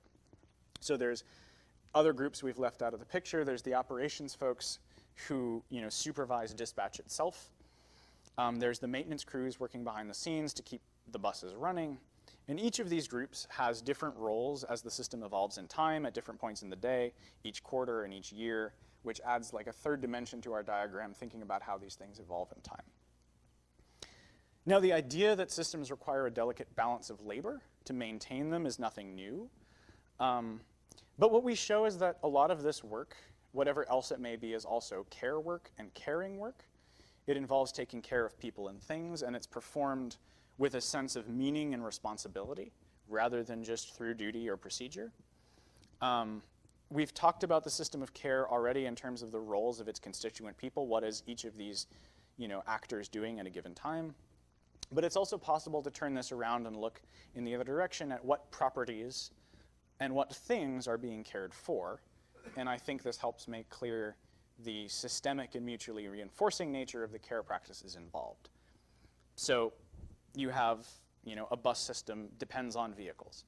So there's other groups we've left out of the picture. There's the operations folks who you know, supervise dispatch itself. Um, there's the maintenance crews working behind the scenes to keep the buses running. And each of these groups has different roles as the system evolves in time at different points in the day, each quarter and each year, which adds like a third dimension to our diagram thinking about how these things evolve in time. Now, the idea that systems require a delicate balance of labor to maintain them is nothing new. Um, but what we show is that a lot of this work, whatever else it may be, is also care work and caring work. It involves taking care of people and things, and it's performed with a sense of meaning and responsibility rather than just through duty or procedure. Um, we've talked about the system of care already in terms of the roles of its constituent people. What is each of these you know, actors doing at a given time? But it's also possible to turn this around and look in the other direction at what properties and what things are being cared for. And I think this helps make clear the systemic and mutually reinforcing nature of the care practices involved. So you have, you know, a bus system depends on vehicles.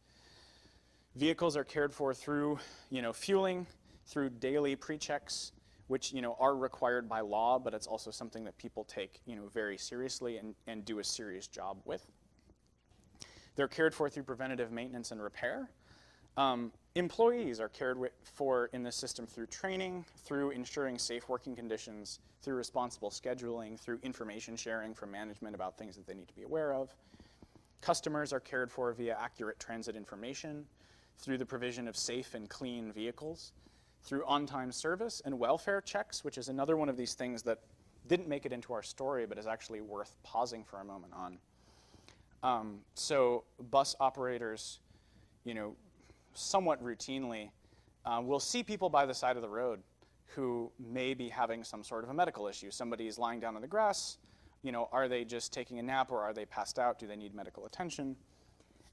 Vehicles are cared for through, you know, fueling, through daily pre-checks, which you know are required by law, but it's also something that people take you know very seriously and, and do a serious job with. They're cared for through preventative maintenance and repair. Um, employees are cared for in this system through training, through ensuring safe working conditions, through responsible scheduling, through information sharing from management about things that they need to be aware of. Customers are cared for via accurate transit information, through the provision of safe and clean vehicles, through on time service and welfare checks, which is another one of these things that didn't make it into our story but is actually worth pausing for a moment on. Um, so, bus operators, you know, somewhat routinely uh, will see people by the side of the road who may be having some sort of a medical issue. Somebody is lying down in the grass. You know, are they just taking a nap or are they passed out? Do they need medical attention?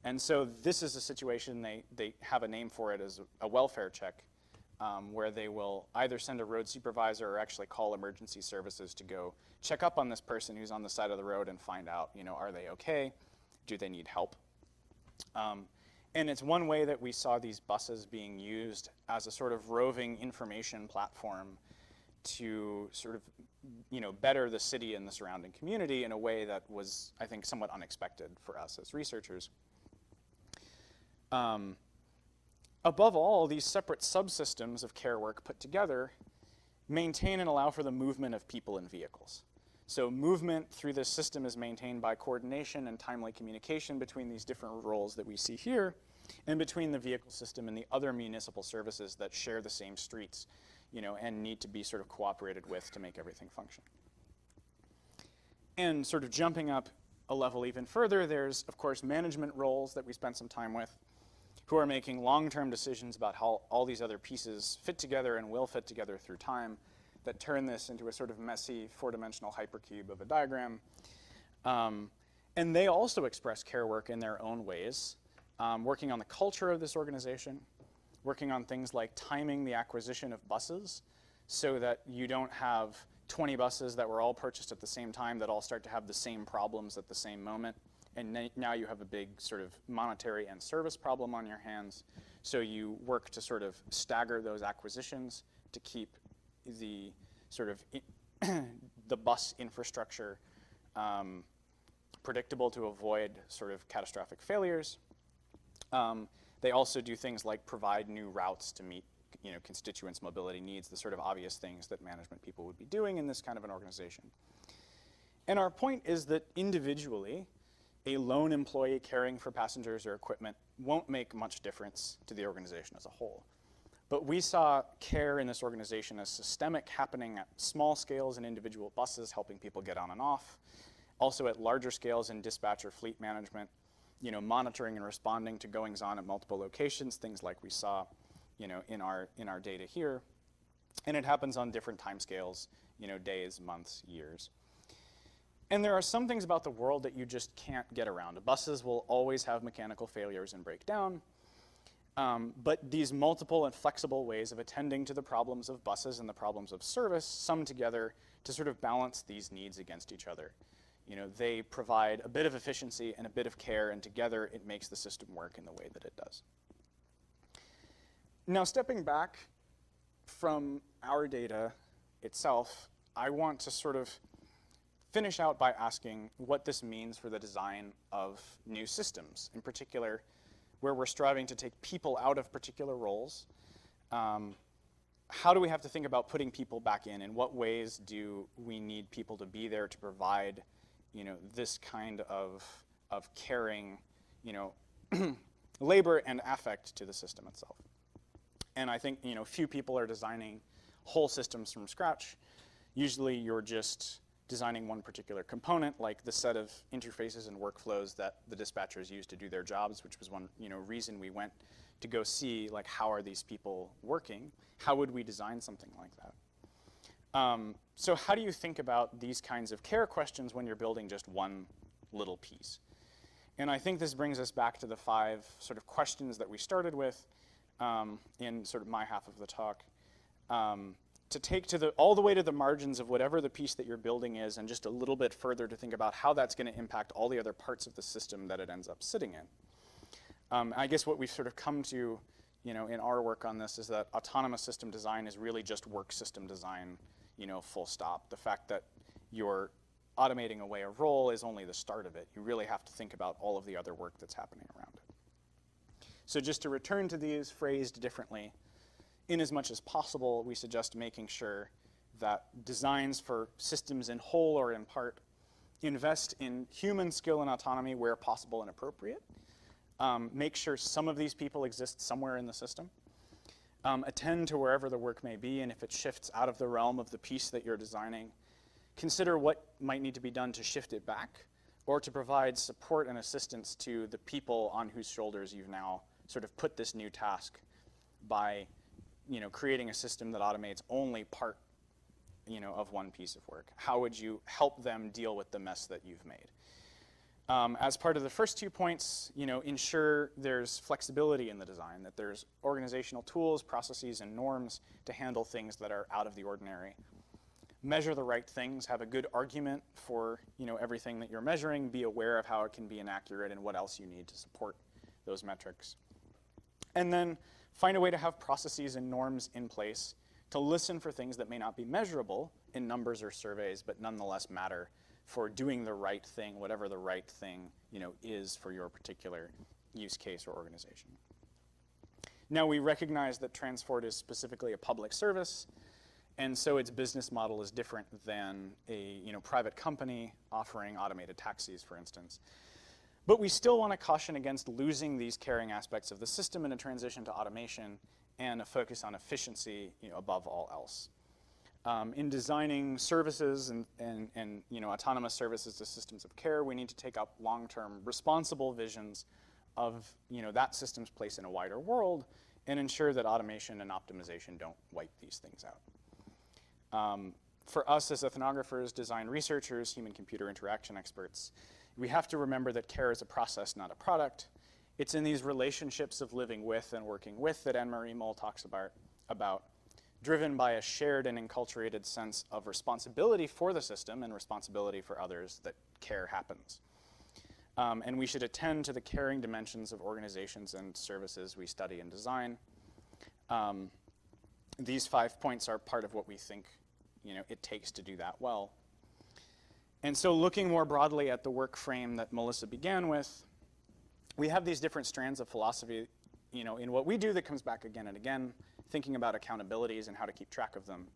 And so this is a situation they, they have a name for it as a welfare check, um, where they will either send a road supervisor or actually call emergency services to go check up on this person who's on the side of the road and find out, you know, are they okay? Do they need help? Um, and it's one way that we saw these buses being used as a sort of roving information platform to sort of, you know, better the city and the surrounding community in a way that was, I think, somewhat unexpected for us as researchers. Um, above all, these separate subsystems of care work put together maintain and allow for the movement of people and vehicles. So movement through this system is maintained by coordination and timely communication between these different roles that we see here and between the vehicle system and the other municipal services that share the same streets, you know, and need to be sort of cooperated with to make everything function. And sort of jumping up a level even further, there's of course management roles that we spent some time with who are making long-term decisions about how all these other pieces fit together and will fit together through time that turn this into a sort of messy four-dimensional hypercube of a diagram. Um, and they also express care work in their own ways, um, working on the culture of this organization, working on things like timing the acquisition of buses so that you don't have 20 buses that were all purchased at the same time that all start to have the same problems at the same moment. And now you have a big sort of monetary and service problem on your hands. So you work to sort of stagger those acquisitions to keep the sort of *clears throat* the bus infrastructure um, predictable to avoid sort of catastrophic failures. Um, they also do things like provide new routes to meet you know, constituents' mobility needs, the sort of obvious things that management people would be doing in this kind of an organization. And our point is that individually, a lone employee caring for passengers or equipment won't make much difference to the organization as a whole. But we saw care in this organization as systemic, happening at small scales in individual buses, helping people get on and off. Also at larger scales in dispatcher fleet management, you know, monitoring and responding to goings on at multiple locations, things like we saw, you know, in our in our data here. And it happens on different timescales, you know, days, months, years. And there are some things about the world that you just can't get around. Buses will always have mechanical failures and break down. Um, but these multiple and flexible ways of attending to the problems of buses and the problems of service sum together to sort of balance these needs against each other. You know, they provide a bit of efficiency and a bit of care, and together it makes the system work in the way that it does. Now, stepping back from our data itself, I want to sort of finish out by asking what this means for the design of new systems, in particular, where we're striving to take people out of particular roles. Um, how do we have to think about putting people back in? In what ways do we need people to be there to provide, you know, this kind of, of caring, you know, *clears throat* labor and affect to the system itself? And I think, you know, few people are designing whole systems from scratch. Usually you're just designing one particular component, like the set of interfaces and workflows that the dispatchers use to do their jobs, which was one you know, reason we went to go see like how are these people working? How would we design something like that? Um, so how do you think about these kinds of care questions when you're building just one little piece? And I think this brings us back to the five sort of questions that we started with um, in sort of my half of the talk. Um, to take to the all the way to the margins of whatever the piece that you're building is and just a little bit further to think about how that's going to impact all the other parts of the system that it ends up sitting in. Um, I guess what we've sort of come to, you know, in our work on this is that autonomous system design is really just work system design, you know, full stop. The fact that you're automating away a role is only the start of it. You really have to think about all of the other work that's happening around it. So just to return to these phrased differently, in as much as possible, we suggest making sure that designs for systems in whole or in part invest in human skill and autonomy where possible and appropriate. Um, make sure some of these people exist somewhere in the system. Um, attend to wherever the work may be, and if it shifts out of the realm of the piece that you're designing, consider what might need to be done to shift it back or to provide support and assistance to the people on whose shoulders you've now sort of put this new task by you know, creating a system that automates only part you know, of one piece of work. How would you help them deal with the mess that you've made? Um, as part of the first two points, you know, ensure there's flexibility in the design, that there's organizational tools, processes, and norms to handle things that are out of the ordinary. Measure the right things, have a good argument for you know, everything that you're measuring, be aware of how it can be inaccurate and what else you need to support those metrics. And then find a way to have processes and norms in place to listen for things that may not be measurable in numbers or surveys, but nonetheless matter for doing the right thing, whatever the right thing you know, is for your particular use case or organization. Now we recognize that Transfort is specifically a public service, and so its business model is different than a you know, private company offering automated taxis, for instance. But we still want to caution against losing these caring aspects of the system in a transition to automation and a focus on efficiency you know, above all else. Um, in designing services and, and, and you know, autonomous services to systems of care, we need to take up long-term responsible visions of you know, that system's place in a wider world and ensure that automation and optimization don't wipe these things out. Um, for us as ethnographers, design researchers, human-computer interaction experts, we have to remember that care is a process, not a product. It's in these relationships of living with and working with that Annemarie Mol talks about, about driven by a shared and enculturated sense of responsibility for the system and responsibility for others that care happens. Um, and we should attend to the caring dimensions of organizations and services we study and design. Um, these five points are part of what we think you know, it takes to do that well. And so looking more broadly at the work frame that Melissa began with, we have these different strands of philosophy you know, in what we do that comes back again and again, thinking about accountabilities and how to keep track of them,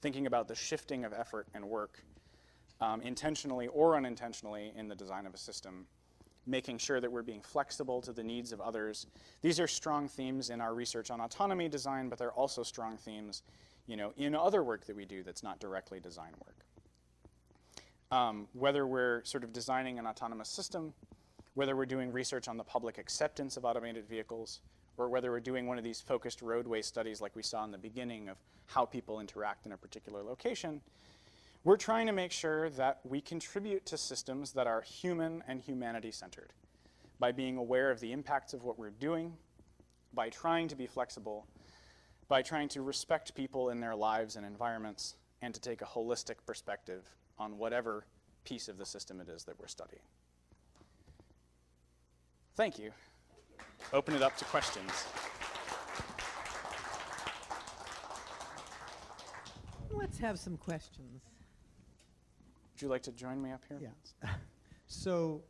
thinking about the shifting of effort and work um, intentionally or unintentionally in the design of a system, making sure that we're being flexible to the needs of others. These are strong themes in our research on autonomy design, but they're also strong themes you know, in other work that we do that's not directly design work. Um, whether we're sort of designing an autonomous system, whether we're doing research on the public acceptance of automated vehicles, or whether we're doing one of these focused roadway studies like we saw in the beginning of how people interact in a particular location, we're trying to make sure that we contribute to systems that are human and humanity-centered. By being aware of the impacts of what we're doing, by trying to be flexible, by trying to respect people in their lives and environments, and to take a holistic perspective on whatever piece of the system it is that we're studying. Thank you open it up to questions. Let's have some questions. Would you like to join me up here? Yeah. *laughs* so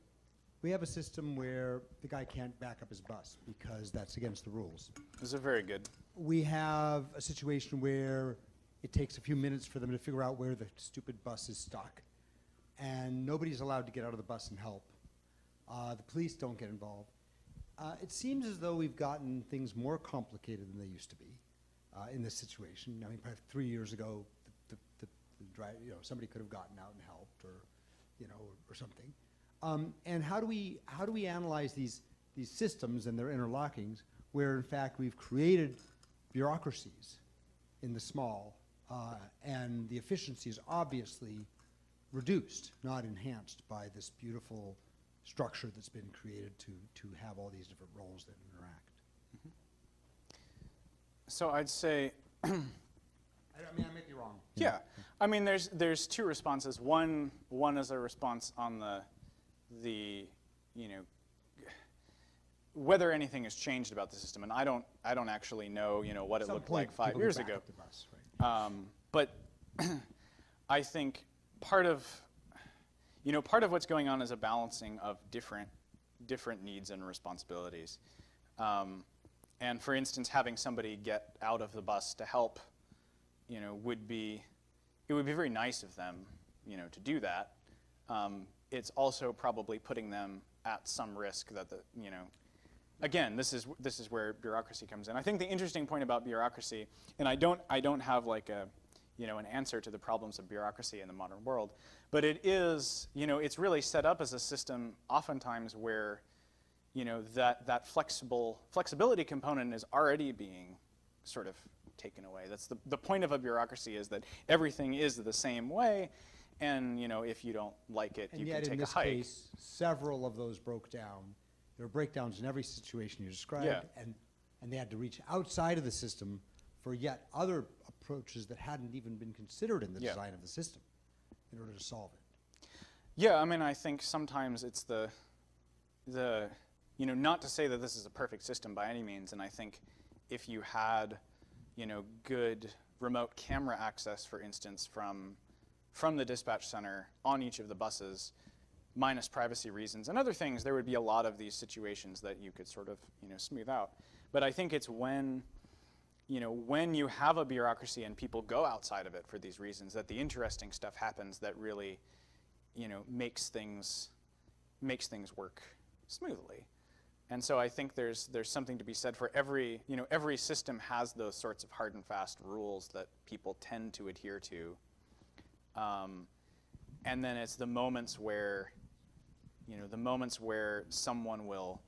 we have a system where the guy can't back up his bus because that's against the rules. This is very good. We have a situation where it takes a few minutes for them to figure out where the stupid bus is stuck. And nobody's allowed to get out of the bus and help. Uh, the police don't get involved. Uh, it seems as though we've gotten things more complicated than they used to be uh, in this situation. I mean, probably three years ago, the, the, the, the you know, somebody could have gotten out and helped, or you know, or, or something. Um, and how do we how do we analyze these these systems and their interlockings, where in fact we've created bureaucracies in the small, uh, and the efficiency is obviously reduced, not enhanced by this beautiful structure that's been created to, to have all these different roles that interact. So I'd say, *clears throat* I, I mean, I may be wrong. yeah. I mean, there's there's two responses. One one is a response on the the you know whether anything has changed about the system, and I don't I don't actually know you know what At it looked like five years ago. bus, right? Um, but *clears throat* I think part of you know, part of what's going on is a balancing of different, different needs and responsibilities. Um, and for instance, having somebody get out of the bus to help, you know, would be, it would be very nice of them, you know, to do that. Um, it's also probably putting them at some risk that the, you know, again, this is this is where bureaucracy comes in. I think the interesting point about bureaucracy, and I don't I don't have like a, you know, an answer to the problems of bureaucracy in the modern world, but it is, you know, it's really set up as a system oftentimes where, you know, that that flexible flexibility component is already being sort of taken away. That's the the point of a bureaucracy is that everything is the same way. And you know, if you don't like it, And you can take a hike. in this case, several of those broke down. There were breakdowns in every situation you described. Yeah. And, and they had to reach outside of the system for yet other approaches that hadn't even been considered in the Yeah. design of the system in order to solve it. Yeah, I mean, I think sometimes it's the, the, you know, not to say that this is a perfect system by any means, and I think if you had, you know, good remote camera access, for instance, from, from the dispatch center on each of the buses, minus privacy reasons and other things, there would be a lot of these situations that you could sort of, you know, smooth out. But I think it's when, you know, when you have a bureaucracy and people go outside of it for these reasons, that the interesting stuff happens that really, you know, makes things makes things work smoothly. And so I think there's there's something to be said for every you know every system has those sorts of hard and fast rules that people tend to adhere to. Um, and then it's the moments where, you know, the moments where someone will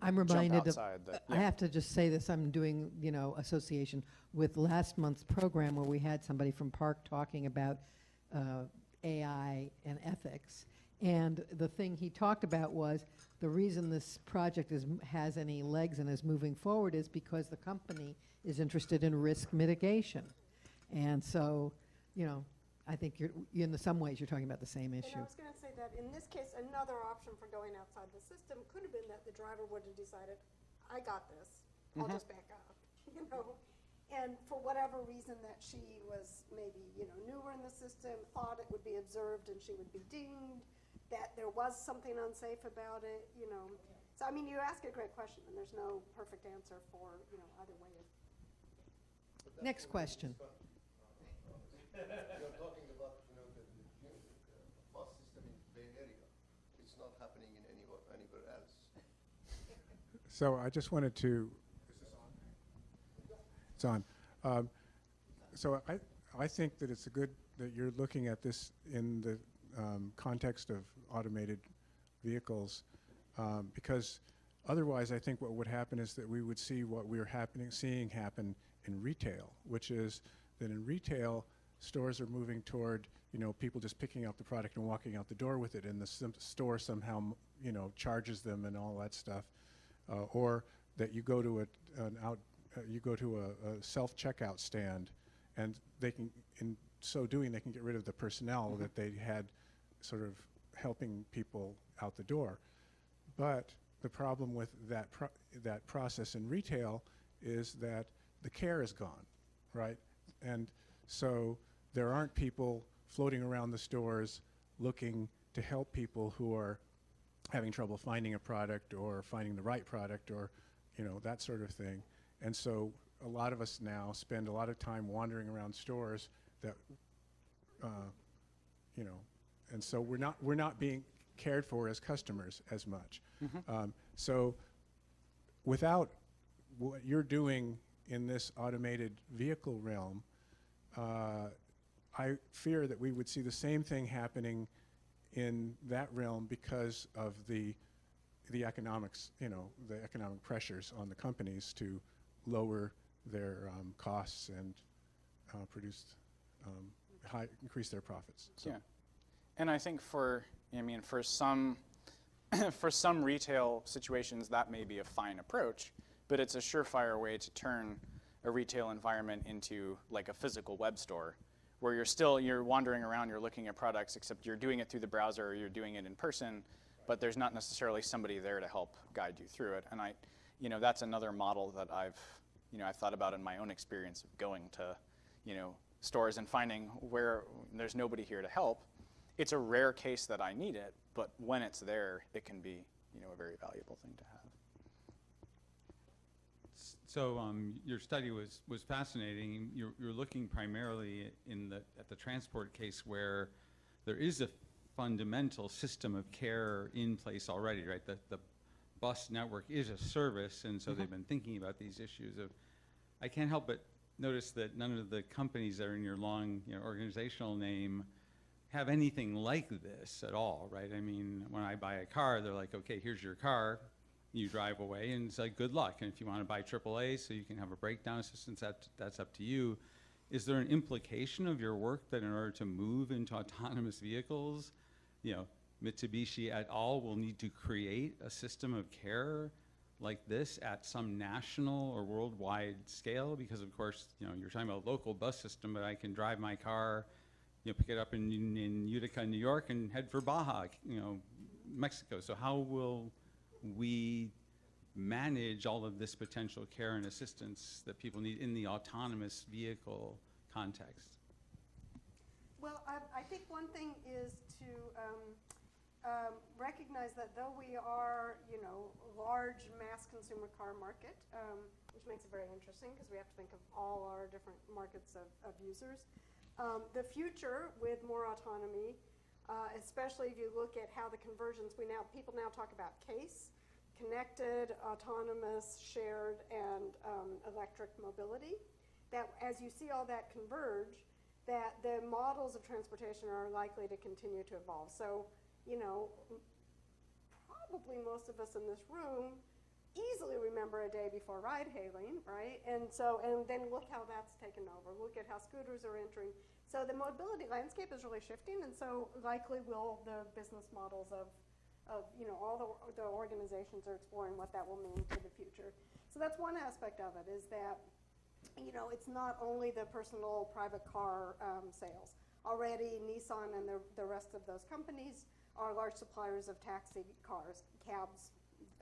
I'm reminded of, outside that. I have to just say this, I'm doing, you know, association with last month's program where we had somebody from PARC talking about uh, AI and ethics. And the thing he talked about was, the reason this project is, has any legs and is moving forward is because the company is interested in risk mitigation. And so, you know, I think you're, in some ways, you're talking about the same issue. And. I was going to say that in this case, another option for going outside the system could have been that the driver would have decided, I got this, I'll mm-hmm. just back up, *laughs* you know? And for whatever reason that she was maybe, you know, newer in the system, thought it would be observed and she would be dinged, that there was something unsafe about it, you know? So, I mean, you ask a great question, and there's no perfect answer for, you know, either way of Next question. *laughs* You're talking about, you know, the, the, you know, the bus system in Bay Area. It's not happening in anywhere, anywhere else. So I just wanted to. It's on. Um, so I, I think that it's a good that you're looking at this in the um, context of automated vehicles, um, because otherwise, I think what would happen is that we would see what we're happening, seeing happen in retail, which is that in retail, stores are moving toward you know people just picking up the product and walking out the door with it, and the store somehow you know charges them and all that stuff or that you go to a, an out, uh, you go to a, a self-checkout stand, and they can, in so doing, they can get rid of the personnel that they had, sort of helping people out the door. But the problem with that pro- that process in retail is that the care is gone, right? And so there aren't people floating around the stores looking to help people who are having trouble finding a product or finding the right product or you know that sort of thing. And so a lot of us now spend a lot of time wandering around stores that uh, you know and so we're not we're not being cared for as customers as much. Um, so without what you're doing in this automated vehicle realm uh, I fear that we would see the same thing happening in that realm because of the the economics, you know, the economic pressures on the companies to lower their um, costs and uh, produce um, high, increase their profits. So Yeah, and I think for I mean for some *clears throat* for some retail situations that may be a fine approach, but it's a surefire way to turn a retail environment into like a physical web store where you're still you're wandering around, you're looking at products, except you're doing it through the browser or you're doing it in person, but there's not necessarily somebody there to help guide you through it. And I, you know, that's another model that I've, you know, I've thought about in my own experience of going to, you know, stores and finding where there's nobody here to help. It's a rare case that I need it, but when it's there, it can be, you know, a very valuable thing to have. So um, your study was, was fascinating. You're, you're looking primarily in the, at the transport case where there is a fundamental system of care in place already, right? The, the bus network is a service, and so they've been thinking about these issues of, I can't help but notice that none of the companies that are in your long, you know, organizational name have anything like this at all, right? I mean, when I buy a car, they're like, okay, here's your car. You drive away, and it's like, good luck. And if you want to buy AAA so you can have a breakdown assistance, that, that's up to you. Is there an implication of your work that in order to move into autonomous vehicles, you know, Mitsubishi et al. will need to create a system of care like this at some national or worldwide scale? Because of course, you know, you're talking about a local bus system, but I can drive my car, you know, pick it up in, in Utica, New York, and head for Baja, you know, Mexico. So how will we manage all of this potential care and assistance that people need in the autonomous vehicle context? Well, I, I think one thing is to um, um, recognize that though we are, you know, large mass consumer car market, um, which makes it very interesting because we have to think of all our different markets of, of users. Um, the future with more autonomy, uh, especially if you look at how the conversions we now people now talk about CASE, connected, autonomous, shared, and um, electric mobility. That as you see all that converge, that the models of transportation are likely to continue to evolve. So, you know, probably most of us in this room easily remember a day before ride hailing, right? And so, and then look how that's taken over. Look at how scooters are entering. So the mobility landscape is really shifting, and so likely will the business models of, of you know, all the, the organizations are exploring what that will mean for the future. So that's one aspect of it, is that you know, it's not only the personal private car um, sales. Already, Nissan and the, the rest of those companies are large suppliers of taxi cars, cabs,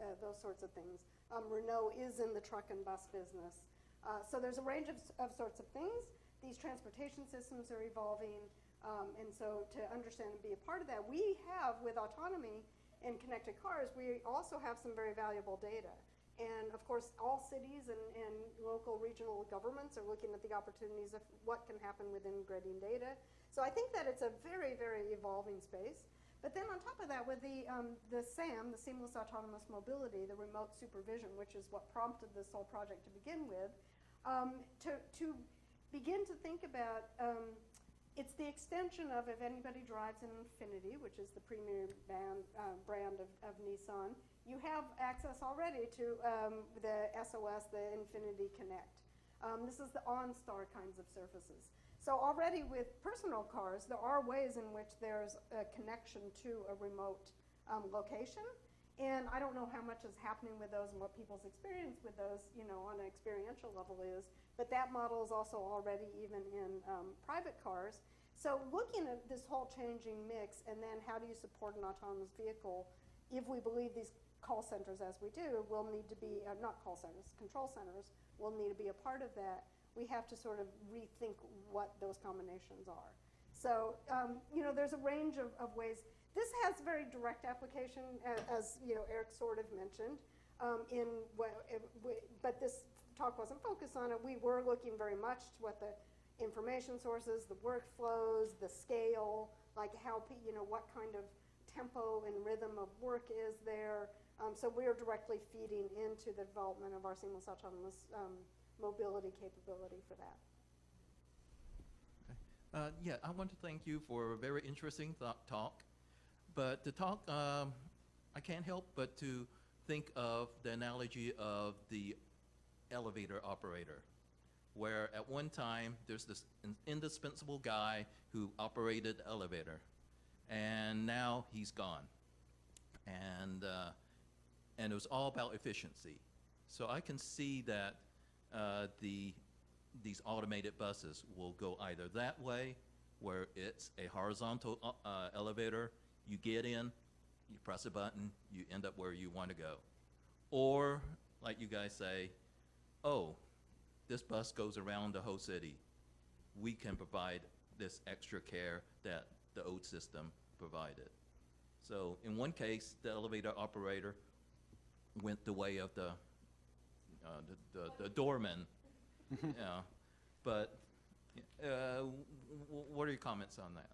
uh, those sorts of things. Um, Renault is in the truck and bus business. Uh, so there's a range of, of sorts of things. These transportation systems are evolving, um, and so to understand and be a part of that, we have with autonomy and connected cars, we also have some very valuable data. And of course, all cities and, and local regional governments are looking at the opportunities of what can happen with integrating data. So I think that it's a very, very evolving space. But then on top of that, with the, um, the SAM, the Seamless Autonomous Mobility, the remote supervision, which is what prompted this whole project to begin with, um, to, to begin to think about um, it's the extension of if anybody drives an Infiniti, which is the premier band, uh, brand of, of Nissan, you have access already to um, the SOS, the Infiniti Connect. Um, this is the OnStar kinds of surfaces. So already with personal cars, there are ways in which there's a connection to a remote um, location. And I don't know how much is happening with those and what people's experience with those, you know, on an experiential level is. But that model is also already even in um, private cars. So looking at this whole changing mix, and then how do you support an autonomous vehicle if we believe these call centers, as we do, will need to be, uh, not call centers, control centers, will need to be a part of that, we have to sort of rethink what those combinations are. So, um, you know, there's a range of, of ways. This has very direct application, as, you know, Erik sort of mentioned, um, in, what- but this talk wasn't focused on it. We were looking very much to what the information sources, the workflows, the scale, like how, you know, what kind of tempo and rhythm of work is there. Um, so we are directly feeding into the development of our seamless autonomous um, mobility capability for that. Uh, yeah, I want to thank you for a very interesting talk. But the talk, um, I can't help but to think of the analogy of the elevator operator, where at one time there's this in- indispensable guy who operated the elevator, and now he's gone. And uh, and it was all about efficiency. So I can see that uh, the these automated buses will go either that way, where it's a horizontal uh, elevator, you get in, you press a button, you end up where you want to go, or like you guys say, oh, this bus goes around the whole city. We can provide this extra care that the old system provided. So in one case, the elevator operator went the way of the uh, the, the, the doorman. *laughs* yeah, but uh, what are your comments on that?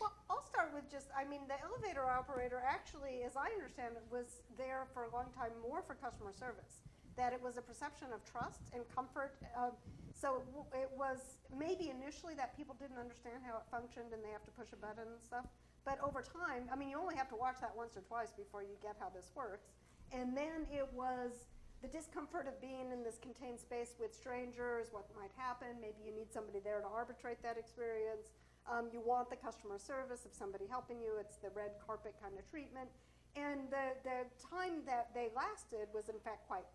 Well, I'll start with just, I mean, the elevator operator actually, as I understand it, was there for a long time more for customer service. That it was a perception of trust and comfort. Uh, so it it was maybe initially that people didn't understand how it functioned and they have to push a button and stuff. But over time, I mean, you only have to watch that once or twice before you get how this works. And then it was the discomfort of being in this contained space with strangers, what might happen. Maybe you need somebody there to arbitrate that experience. Um, you want the customer service of somebody helping you. It's the red carpet kind of treatment. And the, the time that they lasted was, in fact, quite,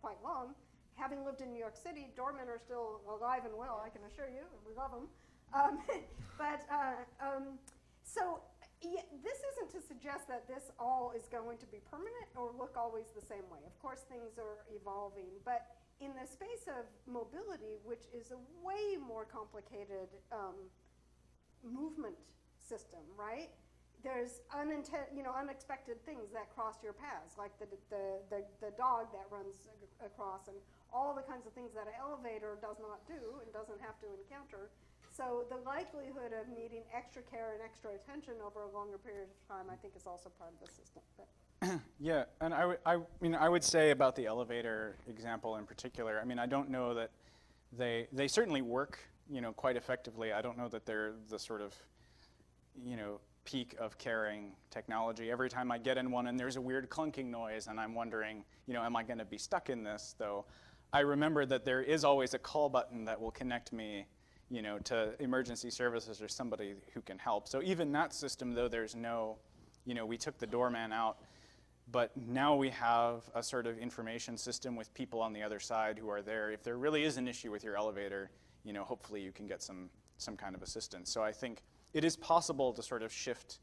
quite long. Having lived in New York City, doormen are still alive and well, I can assure you, we love them. Um, *laughs* but uh, um, so yeah, this isn't to suggest that this all is going to be permanent or look always the same way. Of course, things are evolving, but in the space of mobility, which is a way more complicated um, movement system, right? There's uninten- you know, unexpected things that cross your paths, like the, the, the, the dog that runs across and all the kinds of things that an elevator does not do and doesn't have to encounter. So the likelihood of needing extra care and extra attention over a longer period of time, I think, is also part of the system. *clears throat* Yeah, and I, would- I mean, I would say about the elevator example in particular, I mean, I don't know that they, they certainly work, you know, quite effectively. I don't know that they're the sort of, you know, peak of carrying technology. Every time I get in one and there's a weird clunking noise and I'm wondering, you know, am I going to be stuck in this? Though I remember that there is always a call button that will connect me, you know, to emergency services or somebody who can help. So even that system, though there's no, you know, we took the doorman out, but now we have a sort of information system with people on the other side who are there. If there really is an issue with your elevator, you know, hopefully you can get some some kind of assistance. So I think it is possible to sort of shift,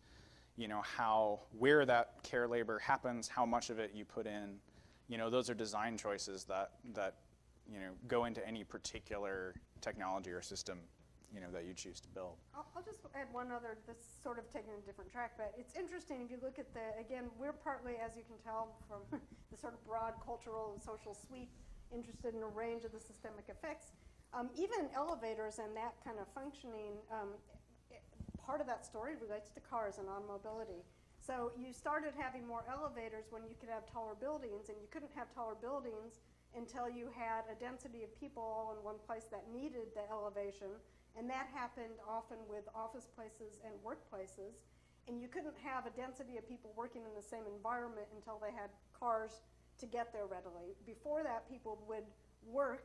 you know, how where that care labor happens, how much of it you put in. You know, those are design choices that that you know go into any particular technology or system, you know, that you choose to build. I'll, I'll just add one other, this sort of taking a different track, but it's interesting if you look at the, again, we're partly, as you can tell from *laughs* the sort of broad cultural and social sweep, interested in a range of the systemic effects. Um, even elevators and that kind of functioning, um, i- part of that story relates to cars and on mobility. So you started having more elevators when you could have taller buildings, and you couldn't have taller buildings until you had a density of people all in one place that needed the elevation. And that happened often with office places and workplaces. And you couldn't have a density of people working in the same environment until they had cars to get there readily. Before that, people would work,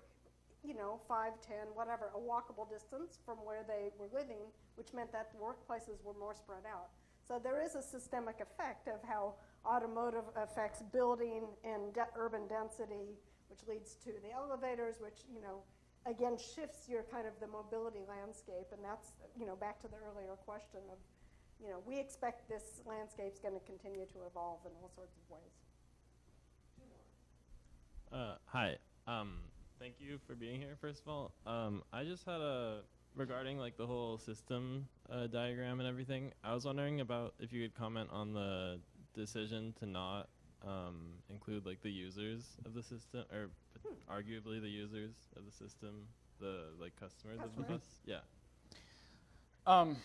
you know, five, ten, whatever, a walkable distance from where they were living, which meant that workplaces were more spread out. So there is a systemic effect of how automotive affects building and de- urban density, which leads to the elevators, which, you know, again shifts your kind of the mobility landscape. And that's, you know, back to the earlier question of, you know, we expect this landscape's going to continue to evolve in all sorts of ways. Uh, hi. Um, thank you for being here. First of all, um, I just had a regarding like the whole system uh, diagram and everything. I was wondering about if you could comment on the decision to not um, include like the users of the system, or p- arguably the users of the system, the like customers of the bus. Yeah. Um,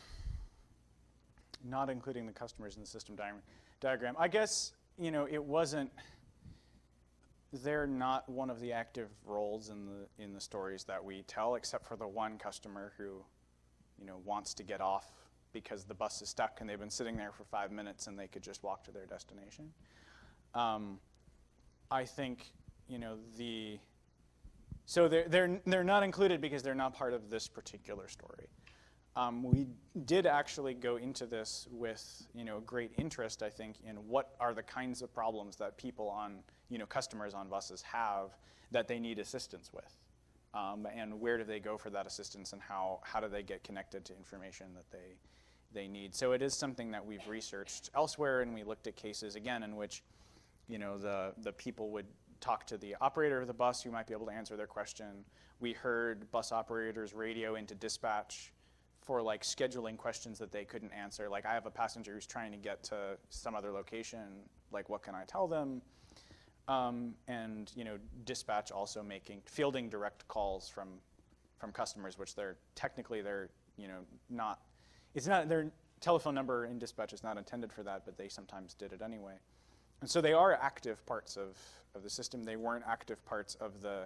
not including the customers in the system diagram. Diagram. I guess you know it wasn't. They're not one of the active roles in the in the stories that we tell, except for the one customer who, you know, wants to get off because the bus is stuck and they've been sitting there for five minutes and they could just walk to their destination. Um, I think you know the. So they're they're they're not included because they're not part of this particular story. Um, we did actually go into this with you know great interest, I think, in what are the kinds of problems that people on you know customers on buses have that they need assistance with, um, and where do they go for that assistance, and how how do they get connected to information that they they need. So it is something that we've researched elsewhere, and we looked at cases again in which you know the the people would talk to the operator of the bus who might be able to answer their question. We heard bus operators radio into dispatch for like scheduling questions that they couldn't answer. Like I have a passenger who's trying to get to some other location. Like what can I tell them? Um, and you know dispatch also making fielding direct calls from from customers, which they're technically they're you know not it's not their telephone number in dispatch is not intended for that, but they sometimes did it anyway. And so they are active parts of, of the system. They weren't active parts of the,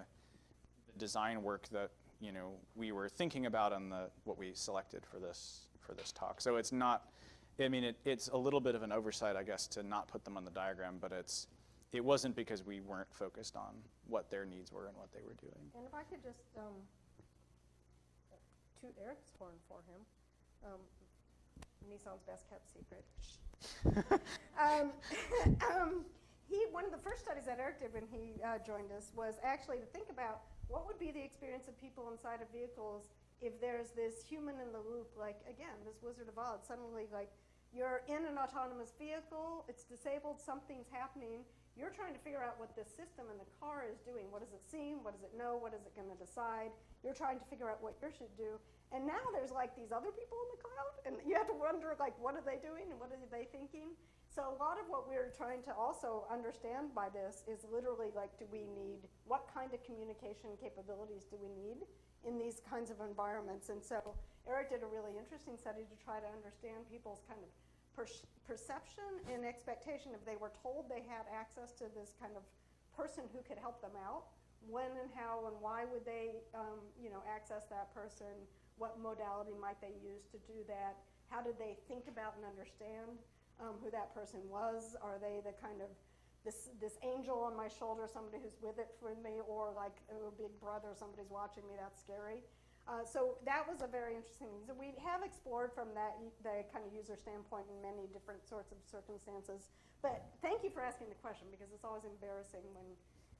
the design work that you know we were thinking about on the what we selected for this for this talk. So it's not. I mean, it, it's a little bit of an oversight, I guess, to not put them on the diagram, but it's it wasn't because we weren't focused on what their needs were and what they were doing. And if I could just um, toot Erik's horn for him, um, Nissan's best kept secret. *laughs* um, *laughs* um, he, one of the first studies that Eric did when he uh, joined us was actually to think about what would be the experience of people inside of vehicles if there's this human in the loop, like again, this Wizard of Oz, suddenly like you're in an autonomous vehicle, it's disabled, something's happening, you're trying to figure out what this system in the car is doing. What does it see? What does it know? What is it going to decide? You're trying to figure out what you should do. And now there's like these other people in the cloud, and you have to wonder like, what are they doing and what are they thinking? So a lot of what we're trying to also understand by this is literally like, do we need what kind of communication capabilities do we need in these kinds of environments? And so Erik did a really interesting study to try to understand people's kind of per- perception and expectation. If they were told they had access to this kind of person who could help them out when and how and why would they um, you know access that person? What modality might they use to do that? How did they think about and understand um, who that person was? Are they the kind of this, this angel on my shoulder somebody who's with it for me or like a big brother somebody's watching me? That's scary uh, so that was a very interesting. So we have explored from that the kind of user standpoint in many different sorts of circumstances. But thank you for asking the question because it's always embarrassing when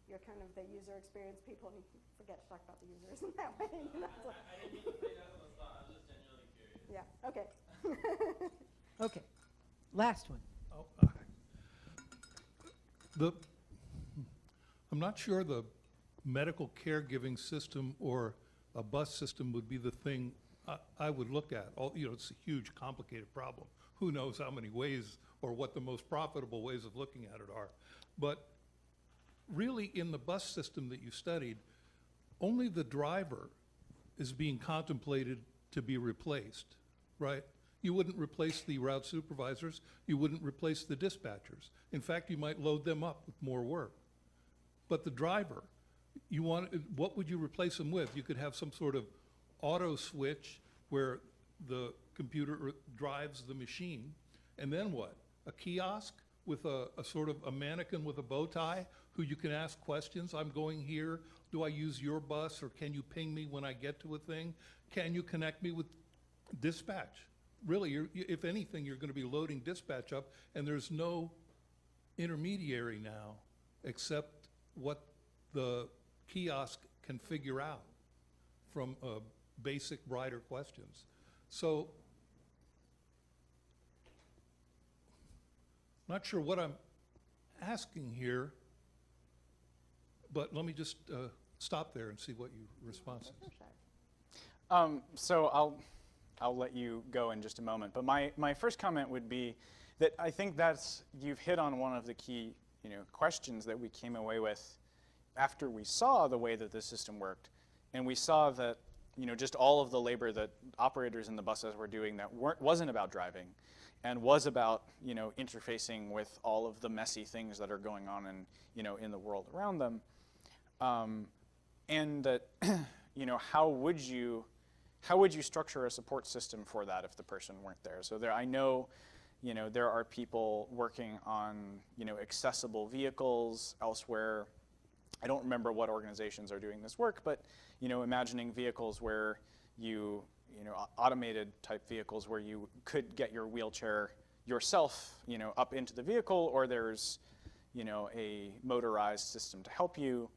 you're kind of the user experience people and you forget to talk about the users *laughs* in that way. You know? so. I, didn't mean to put you guys on the spot. I was just genuinely curious. Yeah. Okay. *laughs* Okay, last one. Oh, uh, The, I'm not sure the medical caregiving system or a bus system would be the thing I, I would look at. All, you know, it's a huge, complicated problem. Who knows how many ways or what the most profitable ways of looking at it are. But really, in the bus system that you studied, only the driver is being contemplated to be replaced, right? You wouldn't replace the route supervisors, you wouldn't replace the dispatchers. In fact, you might load them up with more work. But the driver, you want, what would you replace them with? You could have some sort of auto switch where the computer er, drives the machine, and then what? A kiosk with a, a sort of a mannequin with a bow tie who you can ask questions. I'm going here. Do I use your bus, or can you ping me when I get to a thing? Can you connect me with dispatch? Really, if anything, you're going to be loading dispatch up, and there's no intermediary now except what the kiosk can figure out from uh, basic rider questions. So, not sure what I'm asking here, but let me just uh, stop there and see what your response is. Um, so I'll, I'll let you go in just a moment. But my, my first comment would be that I think that's, you've hit on one of the key you know, questions that we came away with after we saw the way that the system worked. And we saw that you know, just all of the labor that operators in the buses were doing that weren't, wasn't about driving and was about you know, interfacing with all of the messy things that are going on in, you know, in the world around them. Um, and that *clears throat* you know, how would you how would you structure a support system for that if the person weren't there? So there, I know, you know, there are people working on, you know, accessible vehicles elsewhere. I don't remember what organizations are doing this work, but, you know, imagining vehicles where you, you know, automated type vehicles where you could get your wheelchair yourself, you know, up into the vehicle, or there's, you know, a motorized system to help you.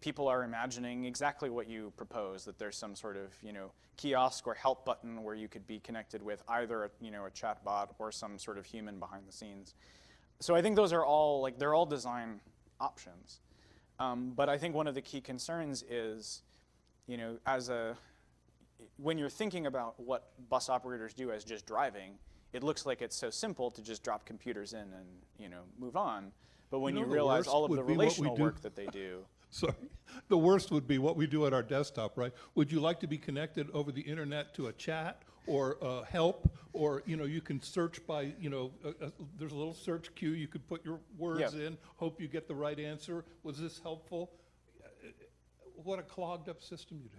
People are imagining exactly what you propose that there's some sort of you know kiosk or help button where you could be connected with either a, you know a chatbot or some sort of human behind the scenes. So i think those are all like they're all design options um, but i think one of the key concerns is you know as a when you're thinking about what bus operators do as just driving it looks like it's so simple to just drop computers in and you know move on But when You you, know, the realize all of the be what we relational work that they do, *laughs* Sorry. The worst would be what we do at our desktop, right? Would you like to be connected over the internet to a chat or uh, help? Or, you know, you can search by, you know, uh, uh, there's a little search queue, you could put your words Yeah. in, hope you get the right answer. Was this helpful? Uh, What a clogged up system you'd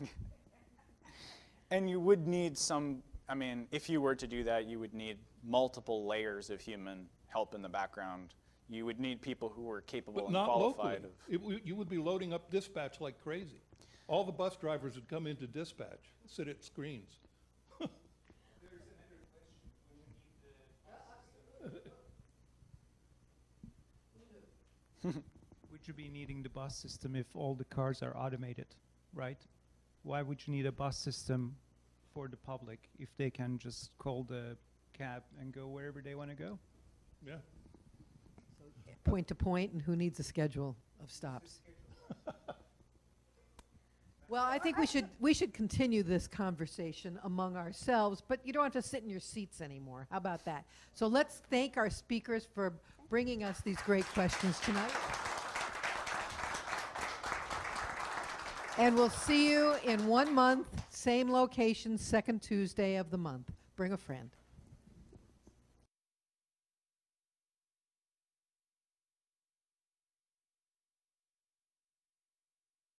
have. *laughs* and you would need some. I mean, if you were to do that, you would need multiple layers of human help in the background. You would need people who were capable But and not locally. qualified of. It w- You would be loading up dispatch like crazy. All the bus drivers would come into dispatch, sit at screens. *laughs* Would you be needing the bus system if all the cars are automated, right? Why would you need a bus system for the public if they can just call the cab and go wherever they want to go? Yeah. Point to point, and who needs a schedule of stops? *laughs* Well, I think we should, we should continue this conversation among ourselves, but you don't have to sit in your seats anymore. How about that? So let's thank our speakers for bringing us these great questions tonight. And we'll see you in one month, same location, second Tuesday of the month. Bring a friend.